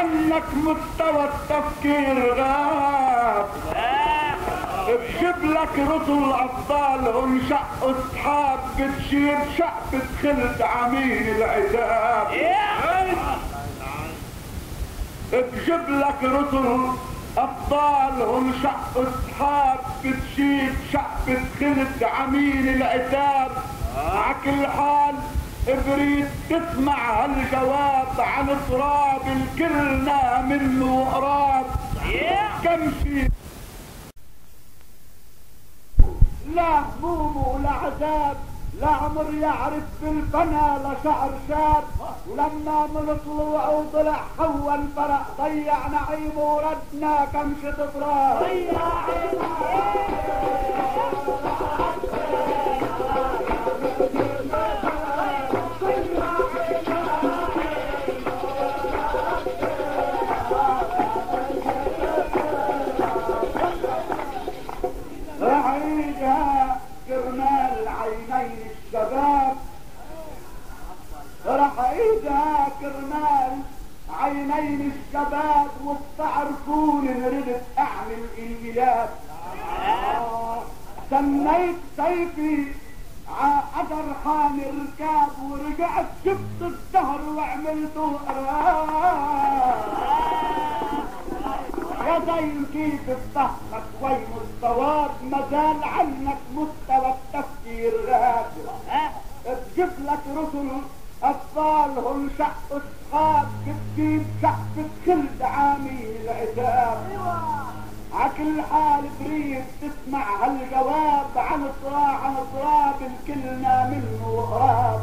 عنك مستوى التفكير غاب. بجيب لك رسل ابطالهم شق أصحاب بتشيب شق خلد عمين العذاب. بجيب لك رسل ابطالهم شق أصحاب بتشيب شق خلد عمين العتاب عكل حال بريد تسمع هالجواب عن تراب الكلنا منه قراب كم شي لا هموم ولا عذاب. لا عمر يعرف بالفنا لشعر شاب. ولما من طلوعه طلع حول فرق ضيع نعيمه وردنا كمشة تراب رعيدها رعيدها كرمال عينين الشباب ان ردت اعمل انقلاب سميت سيفي عقدر خان الركاب ورجعت جبت الدهر وعملته يا زين كيف بفهمك وين الصواب مازال عنك مستوى التفكير غاب. تجيب لك رسل أطفالهم شق اصحاب بتجيب شق خلد عامي العتاب عكل حال بريد تسمع هالجواب عن صراع عن صراب الكلنا منه قراب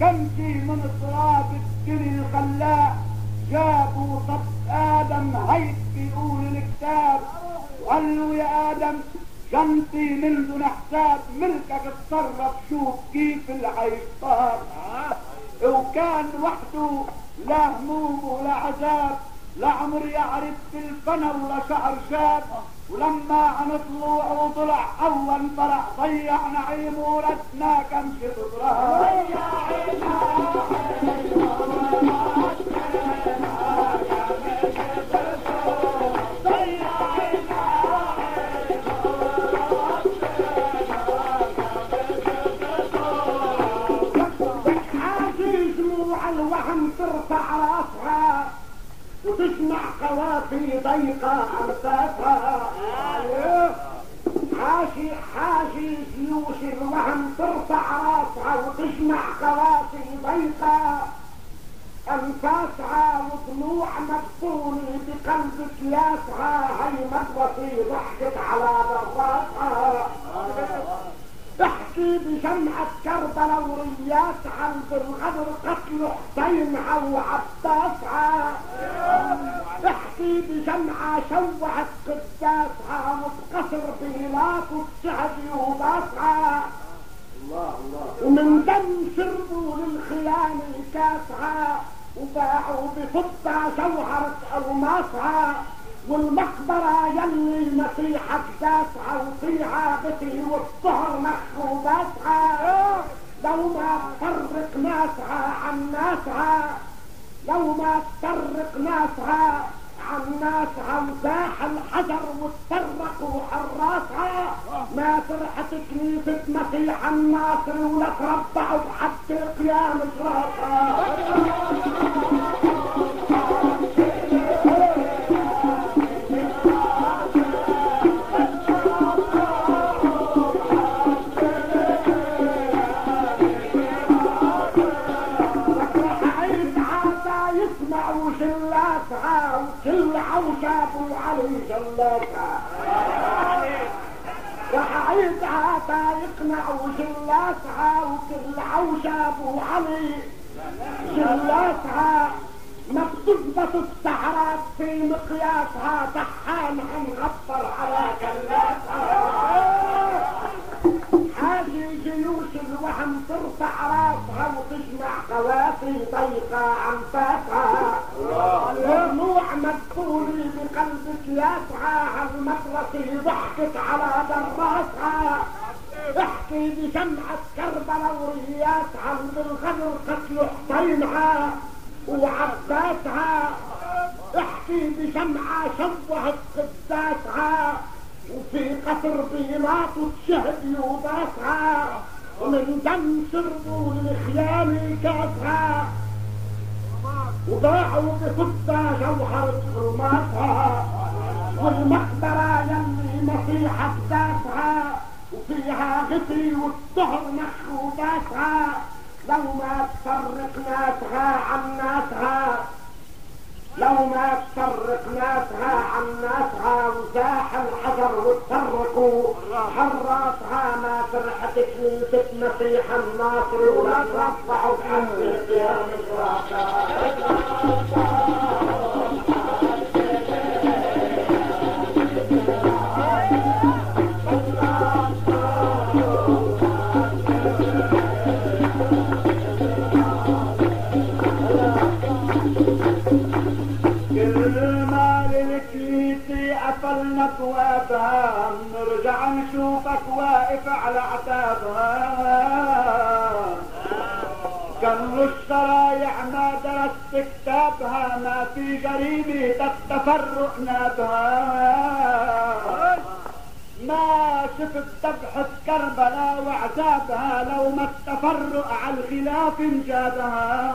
كم شي من صراب الدنيا الخلاق جابوا طب آدم هيك بيقول الكتاب. وقال له يا آدم جنتي من دون حساب ملكك اتصرف شوف كيف العيش صار وكان وحده لا هموم ولا عذاب لا عمر يعرف بالفنا ولا شعر شاب. ولما عن طلوعه طلع أول فرح ضيع نعيم ورثنا كمشة تراب عاجز الوهم ترفع راسها وتسمع قوافي ضيقة أنفاسها حاشي حاشي جيوش الوهم ترفع راسها وتسمع قوافي ضيقة أنفاسها ودموع مدفونة بقلبك ياسها هي مدرسي ضحكت على ضرباتها احكي بجمعة كربلاء ورياسها بالغدر قتل حسينها وعباسها احكي بجمعة شوعت قداسها وبقصر بيلاط وبشهد وباسها ومن دم شربوا للخيانة كاسها وباعوا بفضة جوهرة ألماسها والمقبرة يلي مسيحك داسها وفيها بتي والطهر مخروباتها. لو ما تفرق ناسها عن ناسها. لو ما تفرق ناسها عن ناسها. وزاح الحجر وتفرقوا حراسها ما فرحت كنيسة مسيح الناصر ولا تربعوا بحد قيام شراسها علي جلاتها وعيد عادا يقنعوا جلاتها وكل عوجة أبو علي. جلاتها ما بتثبت السعرات في مقياسها دحان مغفر على كلاتها ترفع راسها وتجمع قوافي ضيقة عن فاتها ودموع مدفونة بقلبك ياسعى هالمدرسة ضحكت على دراسها احكي بجمعة كربلاء ورياسها بالغدر قتل حسينها وعباسها. احكي بجمعة شوهت قداسها وفي قصر بيلاط وتشهد يوباسها. ومن دم شربوا للخيانة كاسها وضاعوا بفضة جوهرة حرماتها والمقبرة يلي مسيحة داسها وفيها غفي والطهر مخروباتها. لو ما تفرق ناسها عن ناسها. لو لو ما تفرق ناسها عن ناسها وزاح الحجر وتفرقوا حراتها ما فرحت كنيسة مسيح الناصر ولا ترفعوا بحسن يا كل ابوابها نرجع نشوفك واقف على عتابها كل الشرايع ما درست كتابها ما في جريمة التفرق نابها. ما شفت ذبحة كربلاء وعذابها لو ما التفرق على الخلاف انجابها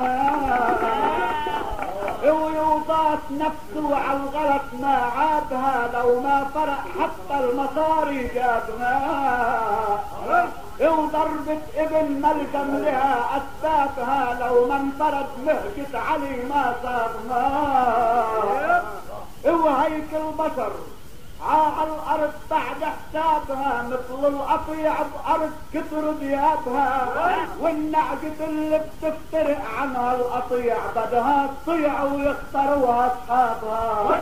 ويوضات نفسه على الغلط ما عابها لو ما فرق حتى المصاري جابها وضربة ابن ملجم لها أسبابها لو ما انفرد مهجة علي ما صابها وهيك البشر على الأرض بعد حسابها مثل القطيع بارض كتر ديابها والنعجة اللي بتفترق عنها القطيع بدها تطيع ويختاروها أصحابها.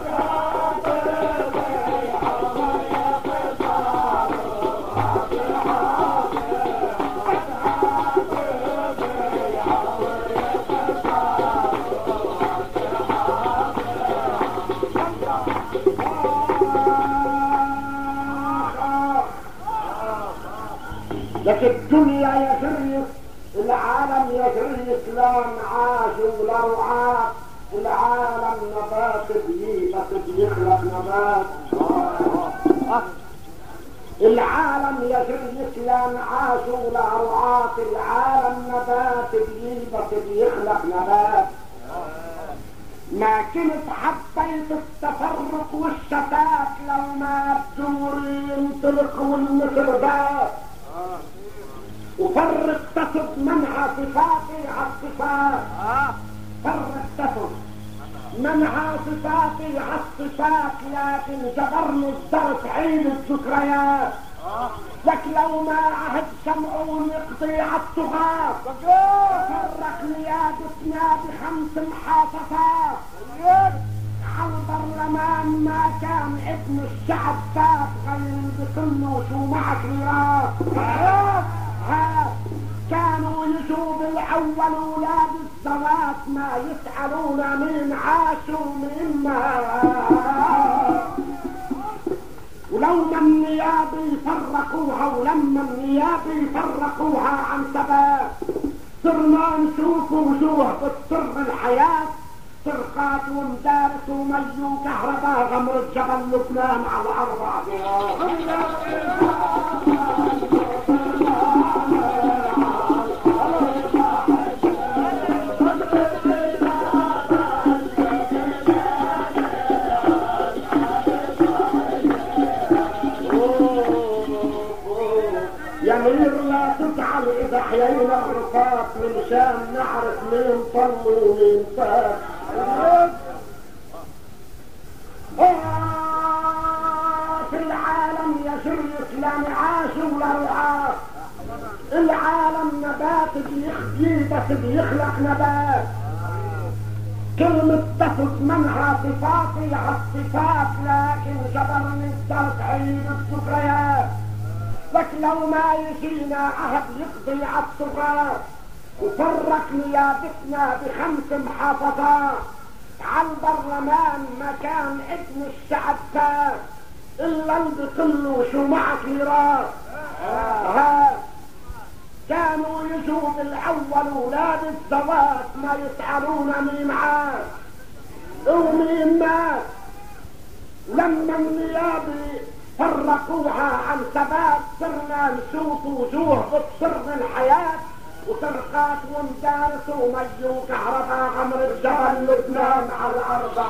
لك الدنيا يا شريف العالم شريف لا معاش ولا رعاة العالم نبات بيبت بيخلق نبات. العالم يا شريف لا معاش ولا رعاة العالم نبات بيبت بيخلق نبات. ما كنت حبيت التفرق والشتات لو ما بدور ينطلق والمتربات وفرق تصب منها صفاتي الصفات فرق تصب منها صفاتي الصفات لكن جبرني الدرس عين الذكريات. لك لو ما عهد سمعون يقضي على الطغاة فرق نيابتنا بخمس محافظات على البرلمان ما كان ابن الشعب فات غير بكله شو معك ميراث ها كانوا يجوا بالاول أولاد الزوات ما يسألون مين عاشوا مين مات ولو ما النيابة يفرقوها ولما النيابة يفرقوها عن ثبات صرنا نشوف وجوه بتسر الحياة. سرقات ومدارس ومي وكهرباء غمر جبل لبنان على أربع مشان نعرف مين طل ومين فات آه، في العالم يا شريك لا معاش ولا رعاة؟ العالم نبات بيخ- بيخلق نبات. كلمة تفت منها صفاتي على الصفات لكن جبرني الدرس عين الذكريات لك لو ما يجينا عهد يقضي على الطغاة وفرق نيابتنا بخمس محافظات. على البرلمان مكان ابن الشعب فات إلا اللي كله شو معك ميراث كانوا يجوا بالأول أولاد الزواج ما يسألون مين عاد ومين مات لما النيابة فرقوها عن ثبات صرنا نشوف وجوه بتصر الحياة. وسرقات ومدارس ومي وكهرباء غمر الجبل لبنان على الأربع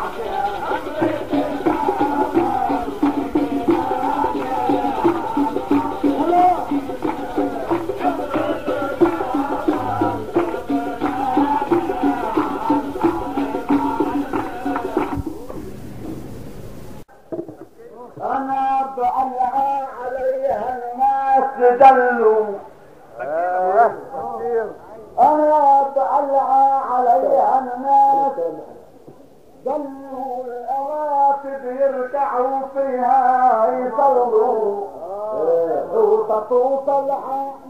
يركعوا فيها يصلوا. وتطوطل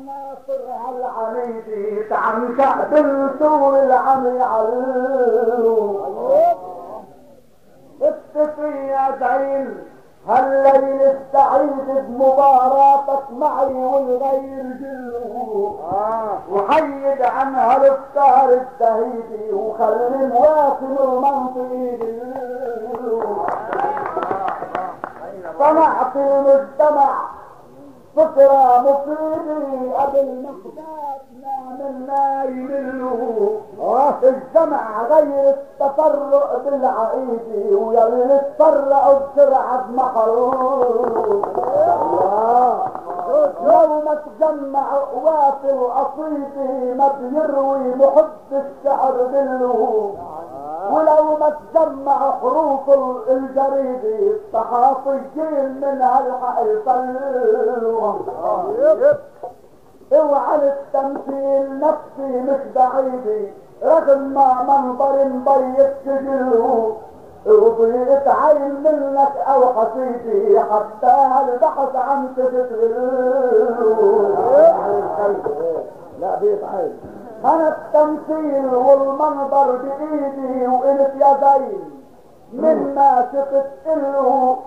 ناصرها العنيدي تعنكع بالسور العمي علو اكتفي يا زعيم هالليل السعيد بمباراتك معي والغير جلو وحيد عن هالافكار الدهيدي وخلي الواصل المنطقي جلو صنعت المجتمع فكرة مفيدة قبل ما اختارنا من يملوا الجمع غير التفرق بالعقيدة ويلي تفرقوا بسرعة بمحروم لو ما تجمع قوات القصيدة ما بيروي محب الشعر باللهوب. ولو ما تجمع حروف الجريدة الصحافيين من هالحق يصلوا اوعى التمثيل نفسي مش بعيدي رغم ما منظر مبيت سجله وضيت عين منك أو قصيدي حتى هالبحث عن تفتغله لا بيت عين أنا التمثيل والمنظر بإيدي وقلت يا زين مما شفت له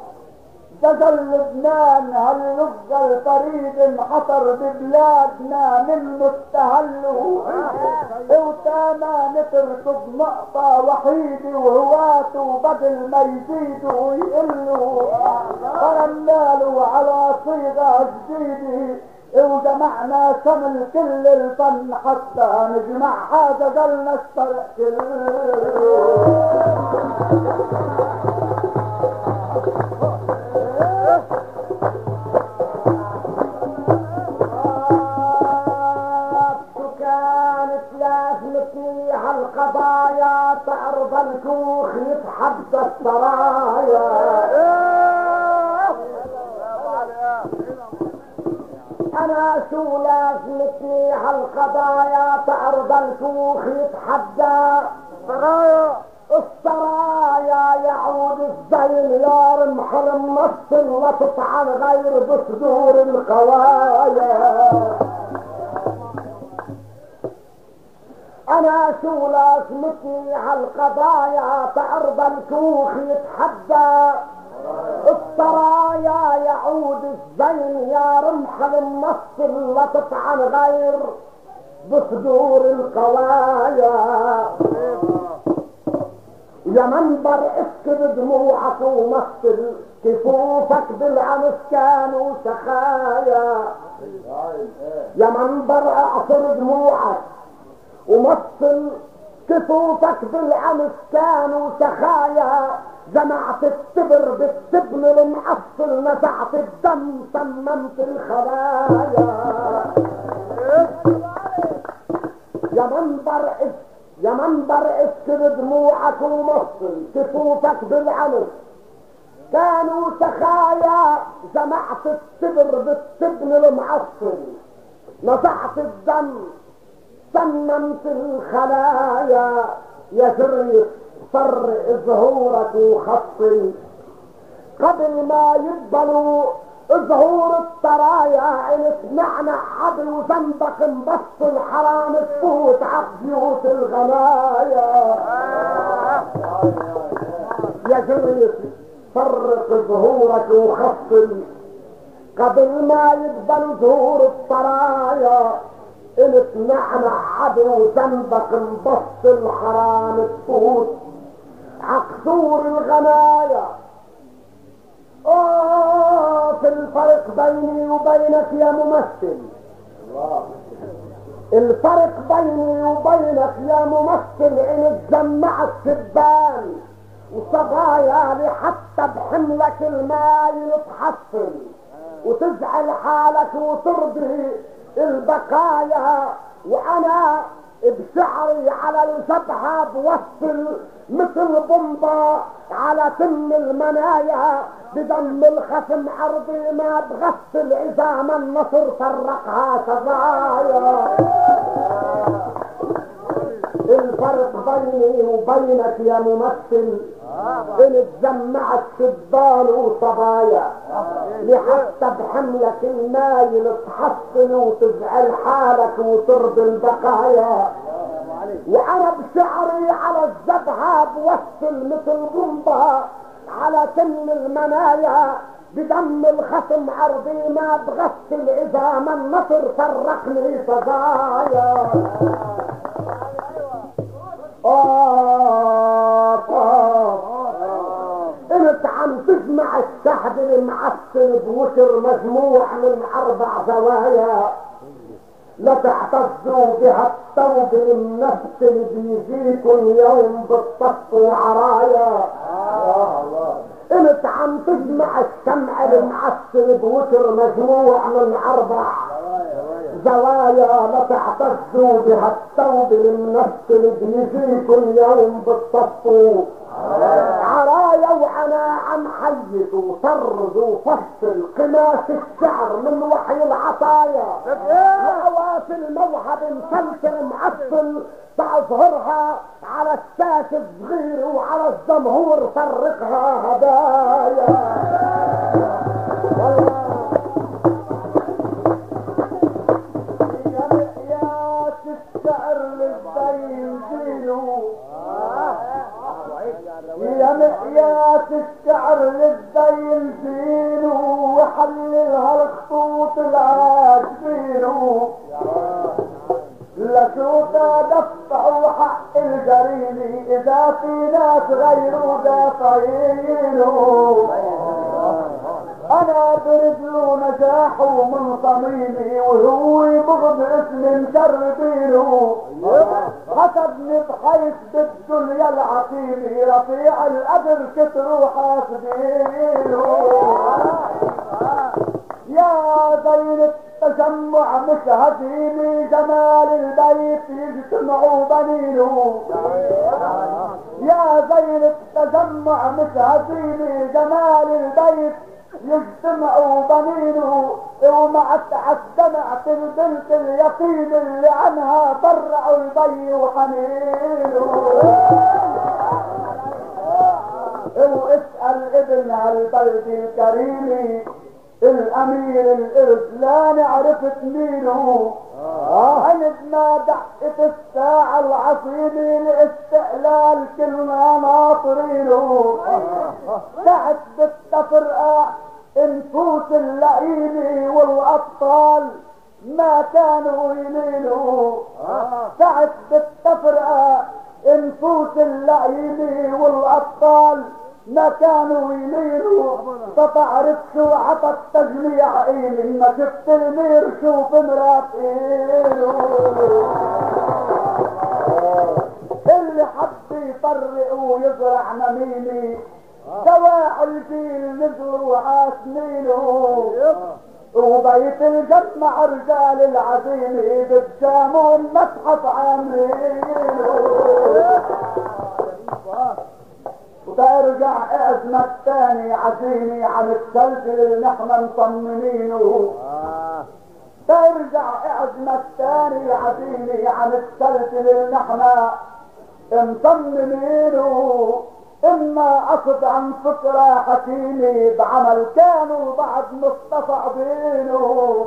دجل لبنان هاللغة الفريد انحصر ببلادنا من مستهله؟ وتاما نتركه بنقطة وحيدة وهواته بدل ما يزيدوا ويقلوا فرماله على صيغة جديدة وجمعنا شمل كل الفن حتى نجمع هذا جلنا الشرق كله هالقضايا تعرض الكوخ يتحدى السرايا. أنا شو لازمتني هالقضايا تعرض الكوخ يتحدى سرايا؟ السرايا يعود الزين يا رمح المص لا تطعن غير بصدور القوايا. أنا شو لازمتني هالقضايا تعرض الكوخ يتحدى. السرايا يعود الزين يا رمح النص لا تطعن غير بصدور القوايا. يا منبر اسكب دموعك ومثل كفوفك بالعنف كانوا سخايا يا منبر اعصر دموعك كفوفك بالعنف كانوا سخايا جمعت التبر بالتبن المعفل نزعت الدم سممت الخلايا. يا منبر يا منبر اسكب دموعك ومصل كفوفك بالعنف كانوا سخايا جمعت التبر بالتبن المعفل نزعت الدم سممت الخلايا يا شريف فر ظهورك وخطل قبل ما يقبلوا ظهور السرايا عن سمعنا عدل ذنبك انبسط الحرام تفوت عبيوت الغنايا. يا جريت فرق ظهورك وخفل قبل ما يقبل ظهور السرايا إن سمعنا عدل ذنبك انبسط الحرام تفوت عقصور الغنايا. اوه في الفرق بيني وبينك يا ممثل. الفرق بيني وبينك يا ممثل إن تجمع الشبان وصبايا حتى بحملك الماي تحصل وتجعل حالك وترضي البقايا وأنا بشعري على الجبهة بوصل مثل بمبا على تم المنايا بدم الخصم عرضي ما بغسل عزام النصر فرقها سرايا الفرق بيني وبينك يا ممثل إن اتجمعت شبان وصبايا لحتى بحملك المايل تحصل وتزعل حالك وترضي البقايا. وأنا بشعري على الزبهة بوصل مثل بومبا على كل المنايا. بدم الخصم عرضي ما بغسل اذا ما النصر فرقني آه انت عم تجمع الشهد المعسل بوتر مجموع من أربع زوايا. لا تعتزوا بها الثوب النفس اللي بيجيكم يوم بالطف وعرايا. انت عم تجمع الشمع المعسل بوتر مجموع من أربع. زوايا لا تعتزوا بها الثوب النفس اللي بيجيكم يوم بالطف. عرايا وأنا عم حيد وطرز وفصل قماش الشعر من وحي العطايا وعواف الموهب مسلسل معفن تظهرها على الشاش الصغير وعلى الجمهور فرقها هدايا يا مقياس الشعر للزين زينه يا مقياس الشعر للزين زينه وحللها الخطوط العاجبينه لشوطة دفعوا حق الجريمة إذا في ناس غيروا دافعينه أنا برجله نجاح ومن صميمي وهو بغض اسم مشربينه حسبني بحيث بالدنيا العقيمة رفيع القدر كتروا حاسبينه يا زين التجمع مش هزيمي جمال البيت يجتمعوا بنينه. يا زين التجمع مش هزيمي جمال البيت يجتمعوا بنينه ومع الدمعة البنت اليتيم اللي عنها برعوا البي وحنينه واسأل ابن هالبلد الكريم الامير الارسلان عرفت مينه. عندنا دقة الساعة العظيمة لاستقلال كلنا ناطرينه سعد بالتفرقة نفوس اللئيمة والأبطال ما كانوا يميلوا سعد بالتفرقة نفوس اللئيمة والأبطال ما كانوا يميلوا. فتعرف شو عطى التجميع إيه لما شفت المير شوف مرافقينه اللي حب يفرق ويزرع نميمي. دواعي الجيل نزلوا عاسمينه وبيت الجمع رجال العزيمة بتجاموا المتحف عاملينه. وترجع ازمة تاني عزيمي عن السلسل اللي نحن مصممينه. ترجع ازمة تاني عزيمي عن السلسل اللي نحن مصممينه. إما قصد عن فكرة حكيمي بعمل كانوا بعد مستفعبينه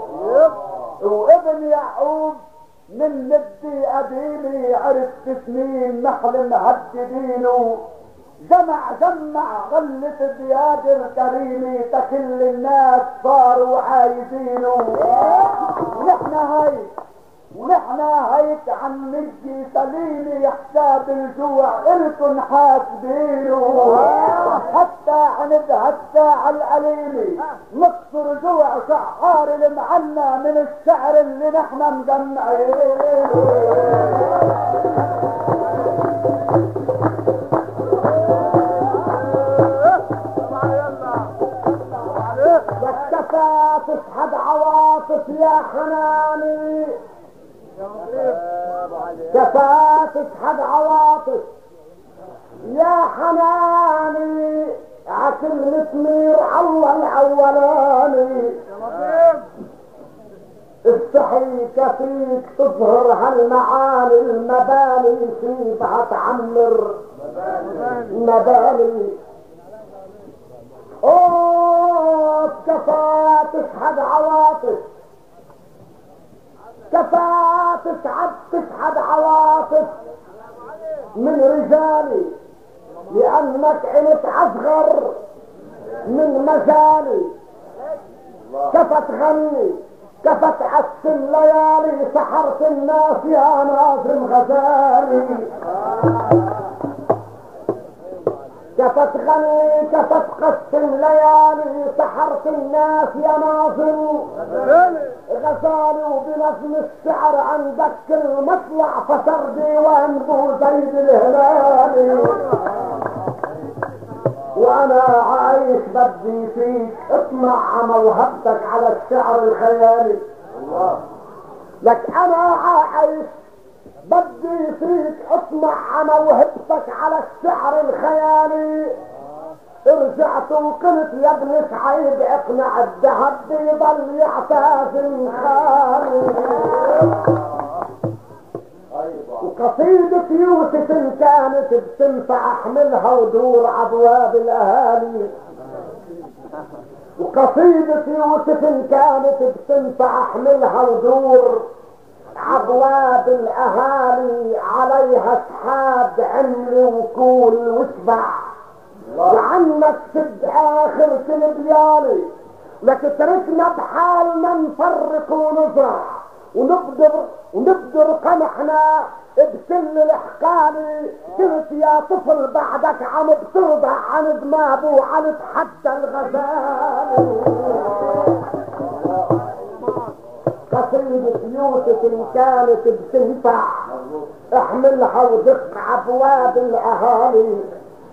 وابن يعقوب من ندي قديمي عرف سنين نحل مهددينه. جمع جمع غلة زياد الكريمي تكل الناس صاروا عايزينه نحن هاي ونحن هيك عم نجي سليمي حساب الجوع الكن حاسبينه حتى عند هالساعة القليلة نقصر جوع شعار المعنى من الشعر اللي نحن مجمعينه والكفا تشهد عواطف يا حناني. كفا تشهد عواطف يا حناني. عكل مسمير الله العولاني استحي كفيك تظهر هالمعاني المباني سيبها تعمر مباني. أوه كفى تشهد عواطف. كفى تسعد تشهد عواطف. من رجالي لأنك علت أصغر من مجالي. كفى تغني كفى تعس الليالي سحرت الناس يا ناظم غزالي. كفى تغني كفى تقسم ليالي سحرت الناس يا ناظم غزالي وبنظم الشعر عندك كل مطلع فسر ديوان بو زيد الهلالي. وأنا عايش بدي فيك اطمع موهبتك على الشعر الخيالي. لك أنا عايش بدي فيك اطمع موهبتك على الشعر الخيالي. رجعت وقلت يا ابن شعيب اقنع الذهب بيضل يعتازم خالي وقصيدة يوسف إن كانت بتنفع أحملها ودور أبواب الأهالي. وقصيدة يوسف إن كانت بتنفع أحملها ودور أبواب الأهالي عليها سحاب عمري وكول وشبع. وعنك سد آخر كلبيالي لك تركنا بحالنا نفرق ونزرع. ونقدر ونبدر قمحنا بكل الحقالي كنت يا طفل بعدك عم بترضع عن دماغه وعم تحدى الغزال. قصيدة يوسف إن كانت بتنفع احملها ودق أبواب الأهالي.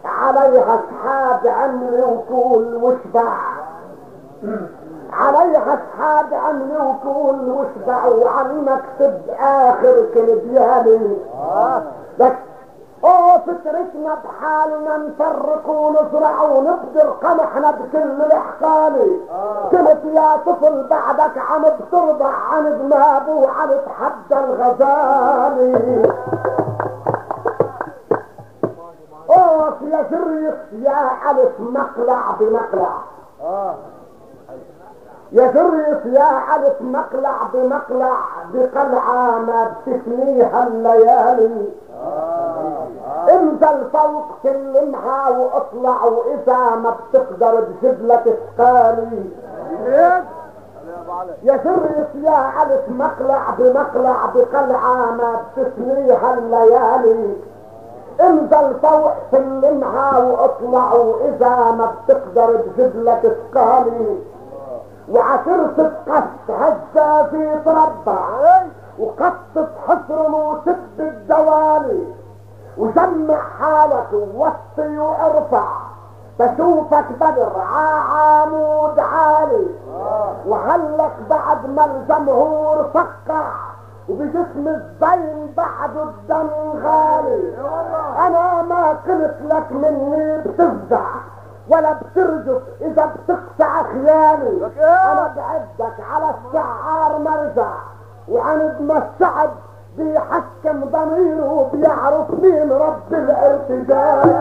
عليها سحاب عمري وكول وشبع عليها سحاب عمري وكول وشبع وعن مكتب آخر كلبيالي لك اوه فكرتنا بحالنا نفرق ونزرع ونبدر قمحنا بكل الاحقالي كنت يا طفل بعدك عم بترضع عن دماغه وعم تحدى الغزالي اوه يا زريق يا ألف مقلع بمقلع. يا الف مقلع بمقلع بقلعة ما بتثنيها الليالي. انزل فوق سلمها وأطلع وإذا ما بتقدر تجيب لك ثقالي يا الف مقلع بمقلع بقلعة ما بتثنيها الليالي. انزل فوق سلمها وأطلع وإذا ما بتقدر تجيب لك ثقالي وعشرت قص في تربع وقصة حصر وسب الدوالي وجمع حالك ووطي وارفع بشوفك بدر عامود عالي. وهلك بعد ما الجمهور فقع وبجسم الزين بعد الدم غالي. أنا ما قلت لك مني بتفزع. ولا بترجف إذا بتقطع خيالي. أنا بعدك على الشعار مرجع وعند ما الشعب بيحكم ضميره وبيعرف مين رب الارتجال